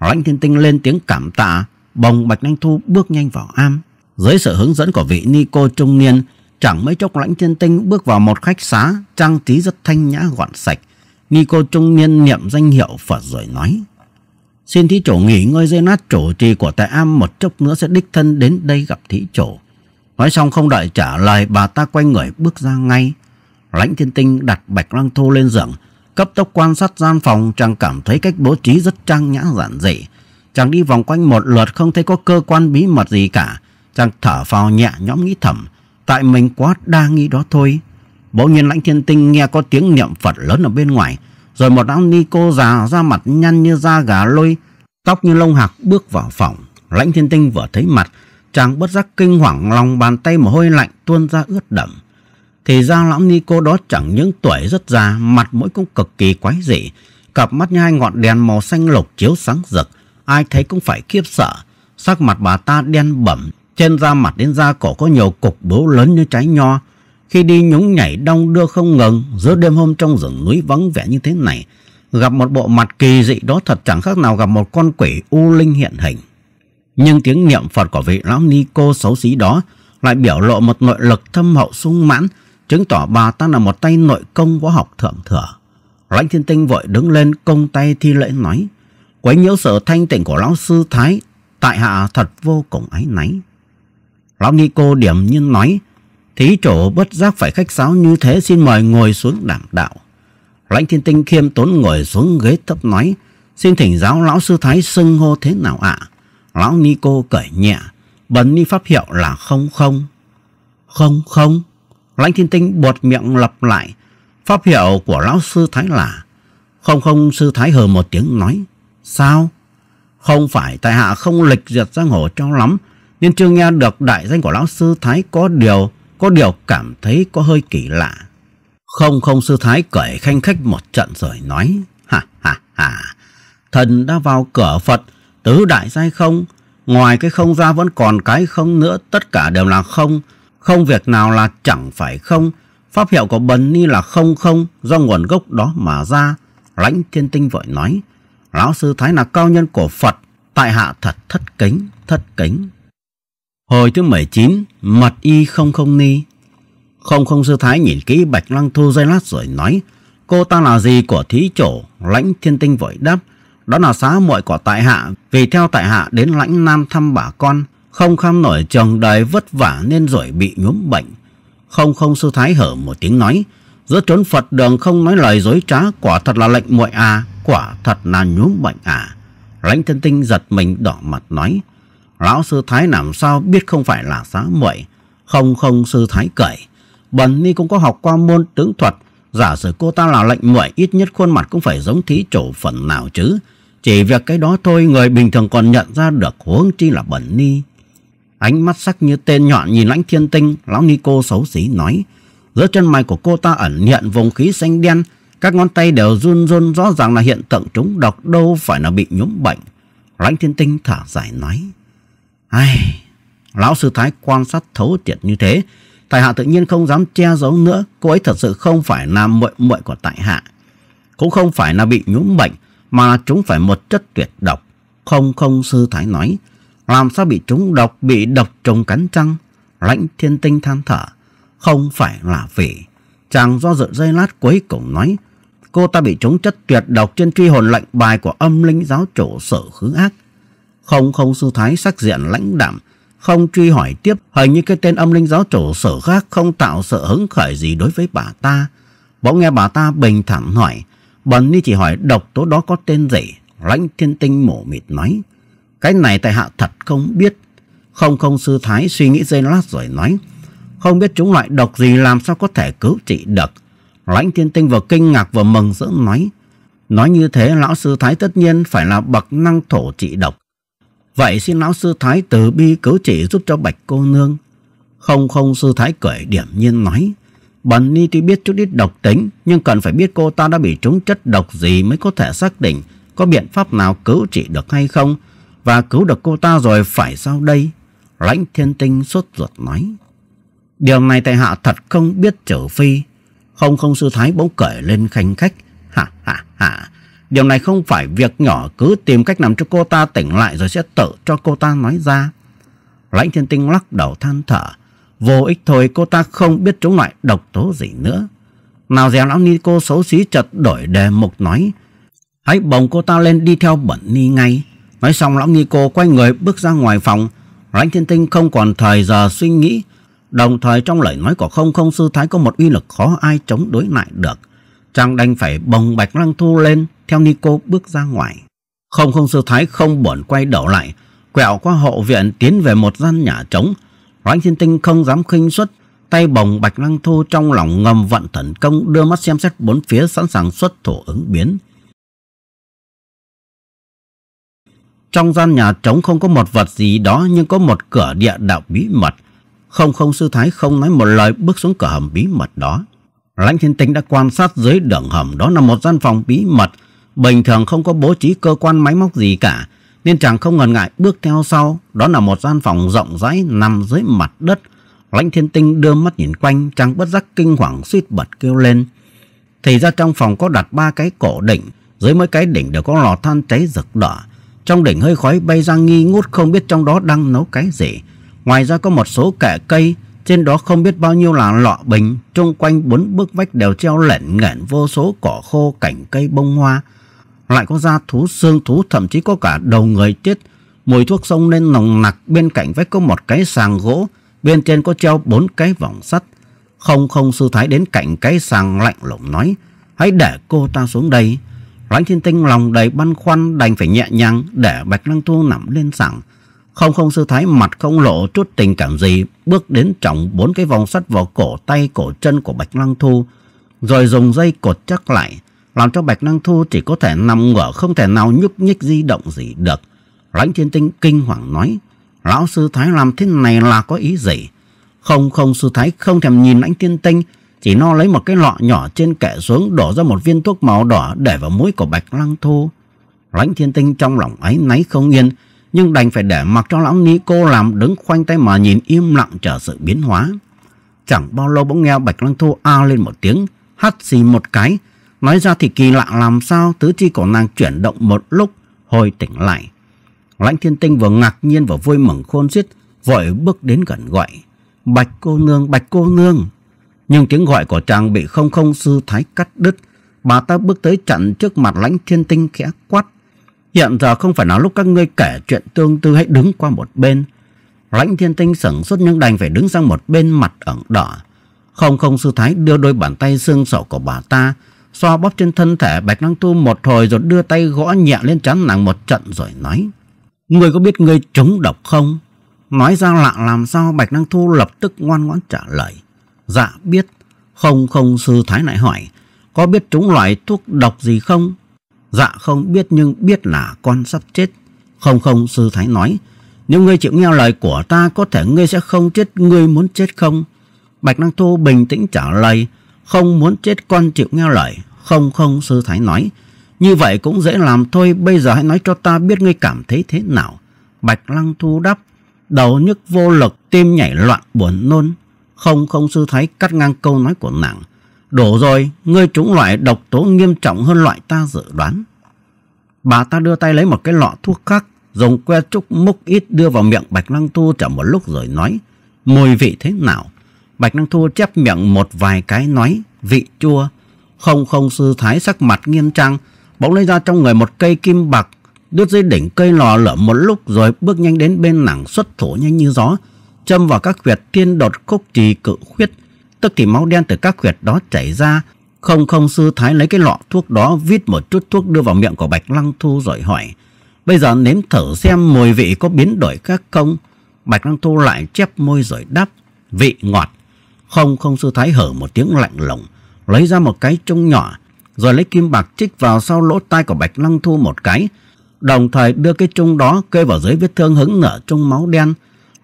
Lãnh thiên tinh lên tiếng cảm tạ, bồng bạch anh thu bước nhanh vào am. Dưới sự hướng dẫn của vị ni cô trung niên, Chẳng mấy chốc lãnh thiên tinh bước vào một khách xá, trang trí rất thanh nhã gọn sạch. Ni cô trung niên niệm danh hiệu Phật rồi nói. Xin thí chủ nghỉ ngơi dây nát chủ trì của tại am một chốc nữa sẽ đích thân đến đây gặp thí chủ. Nói xong không đợi trả lời bà ta quay người bước ra ngay. Lãnh thiên tinh đặt bạch lăng thu lên giường, cấp tốc quan sát gian phòng chàng cảm thấy cách bố trí rất trang nhã giản dị. Chàng đi vòng quanh một lượt không thấy có cơ quan bí mật gì cả. Giang thở phào nhẹ nhõm nghĩ thầm, tại mình quá đa nghi đó thôi. Bỗng nhiên lãnh thiên tinh nghe có tiếng niệm Phật lớn ở bên ngoài, rồi một ông ni cô già da mặt nhăn như da gà lôi, tóc như lông hạc bước vào phòng. Lãnh thiên tinh vừa thấy mặt, chàng bất giác kinh hoàng lòng bàn tay mồ hôi lạnh tuôn ra ướt đẫm. Thì ra lão ni cô đó chẳng những tuổi rất già, mặt mũi cũng cực kỳ quái dị. Cặp mắt như hai ngọn đèn màu xanh lục chiếu sáng rực, ai thấy cũng phải khiếp sợ. Sắc mặt bà ta đen bẩm, trên da mặt đến da cổ có nhiều cục bướu lớn như trái nho. Khi đi nhúng nhảy đong đưa không ngừng, giữa đêm hôm trong rừng núi vắng vẻ như thế này, gặp một bộ mặt kỳ dị đó thật chẳng khác nào gặp một con quỷ u linh hiện hình. Nhưng tiếng niệm Phật của vị lão ni cô xấu xí đó lại biểu lộ một nội lực thâm hậu sung mãn, chứng tỏ bà ta là một tay nội công võ học thượng thừa. Lãnh thiên tinh vội đứng lên công tay thi lễ nói, quấy nhiễu sự thanh tịnh của lão sư Thái, tại hạ thật vô cùng ái náy. Lão ni cô điểm nhiên nói, thí chủ bất giác phải khách sáo như thế xin mời ngồi xuống đảm đạo. Lãnh thiên tinh khiêm tốn ngồi xuống ghế thấp nói, xin thỉnh giáo lão sư Thái xưng hô thế nào ạ? Lão ni cô cởi nhẹ, bần ni pháp hiệu là không không. Không không. Lãnh thiên tinh buột miệng lặp lại, pháp hiệu của lão sư Thái là không không sư Thái hờ một tiếng nói, sao? Không phải tại hạ không lịch duyệt giang hồ cho lắm, nhưng chưa nghe được đại danh của lão sư Thái có điều, có điều cảm thấy có hơi kỳ lạ. Không không sư Thái cởi khanh khách một trận rồi nói, ha ha ha, thần đã vào cửa Phật, tứ đại giai không, ngoài cái không ra vẫn còn cái không nữa, tất cả đều là không, không việc nào là chẳng phải không, pháp hiệu của bần ni là không không, do nguồn gốc đó mà ra. Lãnh thiên tinh vội nói, lão sư Thái là cao nhân của Phật, tại hạ thật thất kính, thất kính. Hồi thứ 19, mặt y không không ni. Không không sư Thái nhìn kỹ Bạch Lăng Thu dây lát rồi nói, cô ta là gì của thí chủ? Lãnh thiên tinh vội đáp, đó là xá muội của tại hạ, vì theo tại hạ đến lãnh nam thăm bà con, không kham nổi chồng đời vất vả nên rồi bị nhuốm bệnh. Không không sư thái hở một tiếng nói, giữa trốn Phật đường không nói lời dối trá, quả thật là lệnh muội à, quả thật là nhuốm bệnh à. Lãnh thiên tinh giật mình đỏ mặt nói, lão sư thái làm sao biết không phải là xá muội Không không sư thái cởi, bần ni cũng có học qua môn tướng thuật, giả sử cô ta là lệnh muội ít nhất khuôn mặt cũng phải giống thí chủ phần nào chứ. Chỉ việc cái đó thôi người bình thường còn nhận ra được huống chi là bẩn ni. Ánh mắt sắc như tên nhọn nhìn lãnh thiên tinh, lão ni cô xấu xí nói. Giữa chân mày của cô ta ẩn hiện vùng khí xanh đen, các ngón tay đều run run rõ ràng là hiện tượng trúng độc đâu phải là bị nhúng bệnh. Lãnh thiên tinh thở dài nói. Ai... Lão sư thái quan sát thấu tiệt như thế, tại hạ tự nhiên không dám che giấu nữa, cô ấy thật sự không phải là muội muội của tại hạ, cũng không phải là bị nhúng bệnh, mà chúng phải một chất tuyệt độc. Không không sư thái nói, làm sao bị chúng độc, bị độc trùng cắn trăng? Lãnh thiên tinh than thở, không phải là vì. Chàng do dự dây lát cuối cùng nói, cô ta bị chúng chất tuyệt độc trên truy hồn lệnh bài của âm linh giáo chủ sở khứ ác. Không không sư thái sắc diện lãnh đạm, không truy hỏi tiếp, hình như cái tên âm linh giáo chủ sở khác không tạo sự hứng khởi gì đối với bà ta. Bỗng nghe bà ta bình thản hỏi, Bần ni chỉ hỏi độc tố đó có tên gì? Lãnh thiên tinh mổ mịt nói. Cái này tại hạ thật không biết. Không không sư thái suy nghĩ giây lát rồi nói. Không biết chúng loại độc gì làm sao có thể cứu trị được. Lãnh thiên tinh vừa kinh ngạc vừa mừng rỡ nói. Nói như thế lão sư thái tất nhiên phải là bậc năng thổ trị độc. Vậy xin lão sư thái từ bi cứu trị giúp cho bạch cô nương. Không không sư thái cười điểm nhiên nói. Bần Ni tuy biết chút ít độc tính, nhưng cần phải biết cô ta đã bị trúng chất độc gì mới có thể xác định có biện pháp nào cứu trị được hay không, và cứu được cô ta rồi phải sao đây? Lãnh thiên tinh sốt ruột nói. Điều này tại hạ thật không biết trở phi. Không không sư thái bỗng cởi lên khanh khách. Hả hả hả. Điều này không phải việc nhỏ, cứ tìm cách làm cho cô ta tỉnh lại rồi sẽ tự cho cô ta nói ra. Lãnh thiên tinh lắc đầu than thở. Vô ích thôi, cô ta không biết chống loại độc tố gì nữa. Nào dèo lão ni cô xấu xí chật đổi đề mục nói. Hãy bồng cô ta lên đi theo bẩn ni ngay. Nói xong, lão ni cô quay người bước ra ngoài phòng. Lãnh thiên tinh không còn thời giờ suy nghĩ. Đồng thời trong lời nói của không không sư thái có một uy lực khó ai chống đối lại được. Trang đành phải bồng bạch lăng thu lên theo Nico bước ra ngoài. Không không sư thái không buồn quay đầu lại, quẹo qua hậu viện tiến về một gian nhà trống. Loãnh thiên tinh không dám khinh suất, tay bồng bạch lăng thu trong lòng ngầm vận thần công đưa mắt xem xét bốn phía sẵn sàng xuất thủ ứng biến. Trong gian nhà trống không có một vật gì đó nhưng có một cửa địa đạo bí mật. Không không sư thái không nói một lời bước xuống cửa hầm bí mật đó. Lãnh thiên tinh đã quan sát dưới đường hầm đó là một gian phòng bí mật. Bình thường không có bố trí cơ quan máy móc gì cả. Nên chàng không ngần ngại bước theo sau. Đó là một gian phòng rộng rãi nằm dưới mặt đất. Lãnh thiên tinh đưa mắt nhìn quanh. Chàng bất giác kinh hoàng suýt bật kêu lên. Thì ra trong phòng có đặt ba cái cổ đỉnh. Dưới mỗi cái đỉnh đều có lò than cháy rực đỏ. Trong đỉnh hơi khói bay ra nghi ngút không biết trong đó đang nấu cái gì. Ngoài ra có một số kẻ cây, trên đó không biết bao nhiêu là lọ bình, trung quanh bốn bức vách đều treo lẻn ngẩn vô số cỏ khô cảnh cây bông hoa. Lại có da thú, xương thú, thậm chí có cả đầu người chết. Mùi thuốc sông lên nồng nặc, bên cạnh vách có một cái sàng gỗ, bên trên có treo bốn cái vòng sắt. Không không sư thái đến cạnh cái sàng lạnh lùng nói, hãy để cô ta xuống đây. Lãnh thiên tinh lòng đầy băn khoăn đành phải nhẹ nhàng để Bạch Lăng Thu nằm lên sàng không không sư thái mặt không lộ chút tình cảm gì, bước đến trọng bốn cái vòng sắt vào cổ tay cổ chân của Bạch Lăng Thu, rồi dùng dây cột chắc lại, làm cho Bạch Lăng Thu chỉ có thể nằm ngửa không thể nào nhúc nhích di động gì được. Lãnh thiên tinh kinh hoàng nói, lão sư thái làm thế này là có ý gì? Không không sư thái không thèm nhìn lãnh thiên tinh, chỉ no lấy một cái lọ nhỏ trên kệ xuống đổ ra một viên thuốc màu đỏ để vào mũi của Bạch Lăng Thu. Lãnh thiên tinh trong lòng ấy náy không yên, nhưng đành phải để mặc cho lão ni cô làm đứng khoanh tay mà nhìn im lặng chờ sự biến hóa. Chẳng bao lâu bỗng nghe Bạch Lăng Thu a lên một tiếng, hắt xì một cái. Nói ra thì kỳ lạ làm sao tứ chi của nàng chuyển động một lúc, hồi tỉnh lại. Lãnh thiên tinh vừa ngạc nhiên vừa vui mừng khôn xiết, vội bước đến gần gọi. Bạch cô nương, bạch cô nương. Nhưng tiếng gọi của chàng bị không không sư thái cắt đứt. Bà ta bước tới chặn trước mặt lãnh thiên tinh khẽ quát. Hiện giờ không phải là lúc các ngươi kể chuyện tương tư hãy đứng qua một bên. Lãnh thiên tinh sửng sốt nhưng đành phải đứng sang một bên mặt ẩn đỏ. Không không, sư thái đưa đôi bàn tay xương sổ của bà ta, xoa bóp trên thân thể, Bạch Năng Tu một hồi rồi đưa tay gõ nhẹ lên trán nàng một trận rồi nói. Ngươi có biết ngươi trúng độc không? Nói ra lạ làm sao, Bạch Năng Thu lập tức ngoan ngoãn trả lời. Dạ biết. Không không, sư thái lại hỏi. Có biết chúng loại thuốc độc gì không? Dạ không biết nhưng biết là con sắp chết. Không không sư thái nói. Nếu ngươi chịu nghe lời của ta có thể ngươi sẽ không chết. Ngươi muốn chết không? Bạch Năng Thu bình tĩnh trả lời. Không muốn chết con chịu nghe lời. Không không sư thái nói. Như vậy cũng dễ làm thôi. Bây giờ hãy nói cho ta biết ngươi cảm thấy thế nào. Bạch Lăng Thu đáp. Đầu nhức vô lực, tim nhảy loạn buồn nôn. Không không sư thái cắt ngang câu nói của nàng. Đổ rồi, ngươi trúng loại độc tố nghiêm trọng hơn loại ta dự đoán. Bà ta đưa tay lấy một cái lọ thuốc khác, dùng que trúc múc ít đưa vào miệng Bạch Năng Thu chậm một lúc rồi nói. Mùi vị thế nào? Bạch Năng Thu chép miệng một vài cái nói, vị chua. Không không sư thái sắc mặt nghiêm trang, bỗng lấy ra trong người một cây kim bạc, đứt dưới đỉnh cây lò lửa một lúc rồi bước nhanh đến bên nàng xuất thủ nhanh như gió, châm vào các huyệt thiên đột khúc trì cự khuyết tức thì máu đen từ các huyệt đó chảy ra. Không không, sư thái lấy cái lọ thuốc đó viết một chút thuốc đưa vào miệng của Bạch Lăng Thu rồi hỏi. Bây giờ nếm thử xem mùi vị có biến đổi khác không? Bạch Lăng Thu lại chép môi rồi đáp. Vị ngọt. Không không, sư thái hở một tiếng lạnh lùng. Lấy ra một cái trung nhỏ. Rồi lấy kim bạc chích vào sau lỗ tai của Bạch Lăng Thu một cái. Đồng thời đưa cái trung đó kê vào dưới vết thương hứng nở trung máu đen.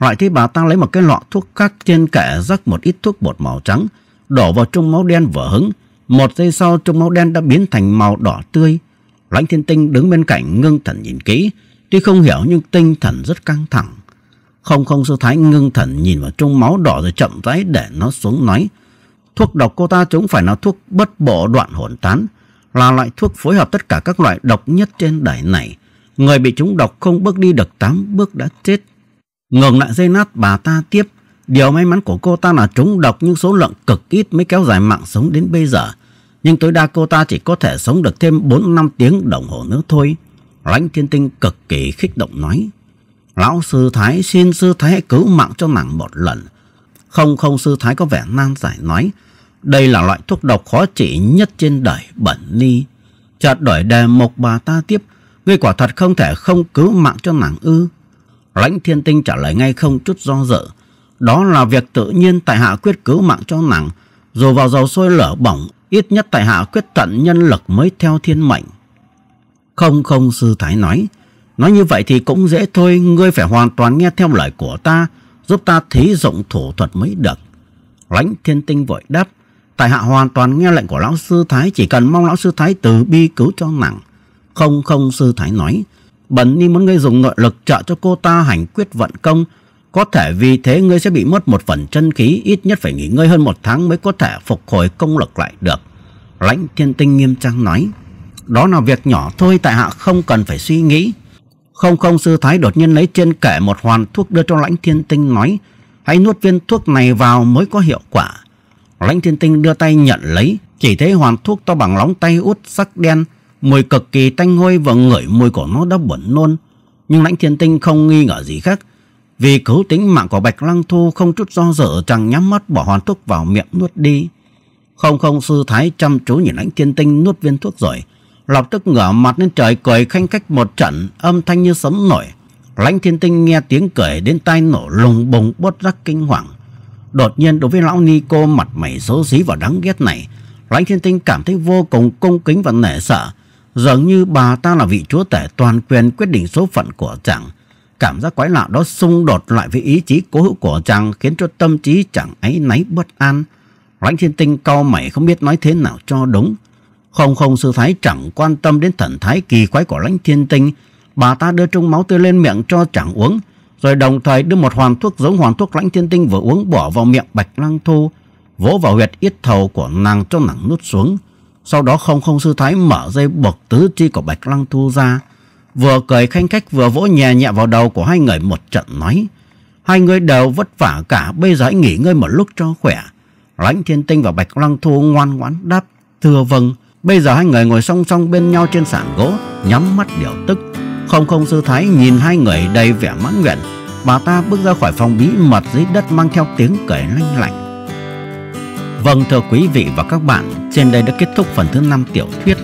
Lại thấy bà ta lấy một cái lọ thuốc khác trên kệ rắc một ít thuốc bột màu trắng, đổ vào trung máu đen vỡ hứng. Một giây sau trung máu đen đã biến thành màu đỏ tươi. Lãnh thiên tinh đứng bên cạnh ngưng thần nhìn kỹ, tuy không hiểu nhưng tinh thần rất căng thẳng. Không không sư thái ngưng thần nhìn vào trung máu đỏ rồi chậm rãi để nó xuống nói. Thuốc độc cô ta chúng phải là thuốc bất bộ đoạn hồn tán, là loại thuốc phối hợp tất cả các loại độc nhất trên đời này. Người bị chúng độc không bước đi được 8 bước đã chết. Ngừng lại dây nát bà ta tiếp. Điều may mắn của cô ta là trúng độc nhưng số lượng cực ít mới kéo dài mạng sống đến bây giờ. Nhưng tối đa cô ta chỉ có thể sống được thêm 4-5 tiếng đồng hồ nữa thôi. Lãnh thiên tinh cực kỳ khích động nói. Lão sư Thái, xin sư Thái hãy cứu mạng cho nàng một lần. Không không, sư thái có vẻ nan giải nói. Đây là loại thuốc độc khó trị nhất trên đời bẩn ni. Chợt đổi đề mục bà ta tiếp. Ngươi quả thật không thể không cứu mạng cho nàng ư. Lãnh thiên tinh trả lời ngay không chút do dự. Đó là việc tự nhiên tại hạ quyết cứu mạng cho nàng. Dù vào dầu sôi lửa bỏng, ít nhất tại hạ quyết tận nhân lực mới theo thiên mệnh. Không không sư thái nói. Nói như vậy thì cũng dễ thôi, ngươi phải hoàn toàn nghe theo lời của ta, giúp ta thí dụng thủ thuật mới được. Lãnh thiên tinh vội đáp, tại hạ hoàn toàn nghe lệnh của lão sư thái, chỉ cần mong lão sư thái từ bi cứu cho nàng. Không không sư thái nói, bần ni muốn ngươi dùng nội lực trợ cho cô ta hành quyết vận công, có thể vì thế ngươi sẽ bị mất một phần chân khí, ít nhất phải nghỉ ngơi hơn một tháng mới có thể phục hồi công lực lại được. Lãnh thiên tinh nghiêm trang nói, đó là việc nhỏ thôi tại hạ không cần phải suy nghĩ. Không không sư thái đột nhiên lấy trên kệ một hoàn thuốc đưa cho lãnh thiên tinh nói hãy nuốt viên thuốc này vào mới có hiệu quả. Lãnh thiên tinh đưa tay nhận lấy chỉ thấy hoàn thuốc to bằng lóng tay út sắc đen mùi cực kỳ tanh hôi và ngửi mùi của nó đã buồn nôn. Nhưng lãnh thiên tinh không nghi ngờ gì khác vì cứu tính mạng của Bạch Lăng Thu không chút do dự chẳng nhắm mắt bỏ hoàn thuốc vào miệng nuốt đi. Không không sư thái chăm chú nhìn lãnh thiên tinh nuốt viên thuốc rồi lập tức ngửa mặt lên trời cười khanh khách một trận, âm thanh như sấm nổi. Lãnh thiên tinh nghe tiếng cười đến tai nổ lùng bùng bốt rắc kinh hoàng. Đột nhiên đối với lão ni cô mặt mày xấu xí và đáng ghét này, lãnh thiên tinh cảm thấy vô cùng cung kính và nể sợ. Dường như bà ta là vị chúa tể toàn quyền quyết định số phận của chàng. Cảm giác quái lạ đó xung đột lại với ý chí cố hữu của chàng khiến cho tâm trí chẳng ấy náy bất an. Lãnh thiên tinh cau mày không biết nói thế nào cho đúng. Không không, sư thái chẳng quan tâm đến thần thái kỳ quái của lãnh thiên tinh. Bà ta đưa trung máu tươi lên miệng cho chẳng uống. Rồi đồng thời đưa một hoàn thuốc giống hoàn thuốc lãnh thiên tinh vừa uống bỏ vào miệng bạch lăng thu. Vỗ vào huyệt yết thầu của nàng cho nàng nuốt xuống. Sau đó không không sư thái mở dây buộc tứ chi của bạch lăng thu ra. Vừa cười khanh khách vừa vỗ nhẹ nhẹ vào đầu của hai người một trận nói. Hai người đều vất vả cả bây giờ hãy nghỉ ngơi một lúc cho khỏe. Lãnh thiên tinh và bạch lăng thu ngoan ngoãn đáp. Thưa vâng. Bây giờ hai người ngồi song song bên nhau trên sàn gỗ, nhắm mắt điều tức. Không không sư thái nhìn hai người đầy vẻ mãn nguyện. Bà ta bước ra khỏi phòng bí mật dưới đất mang theo tiếng cười lanh lạnh. Vâng thưa quý vị và các bạn, trên đây đã kết thúc phần thứ 5 tiểu thuyết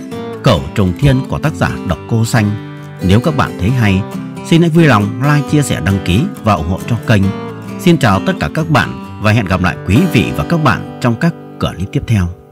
Cẩu trùng thiên của tác giả Độc Cô Xanh. Nếu các bạn thấy hay, xin hãy vui lòng like, chia sẻ, đăng ký và ủng hộ cho kênh. Xin chào tất cả các bạn và hẹn gặp lại quý vị và các bạn trong các clip tiếp theo.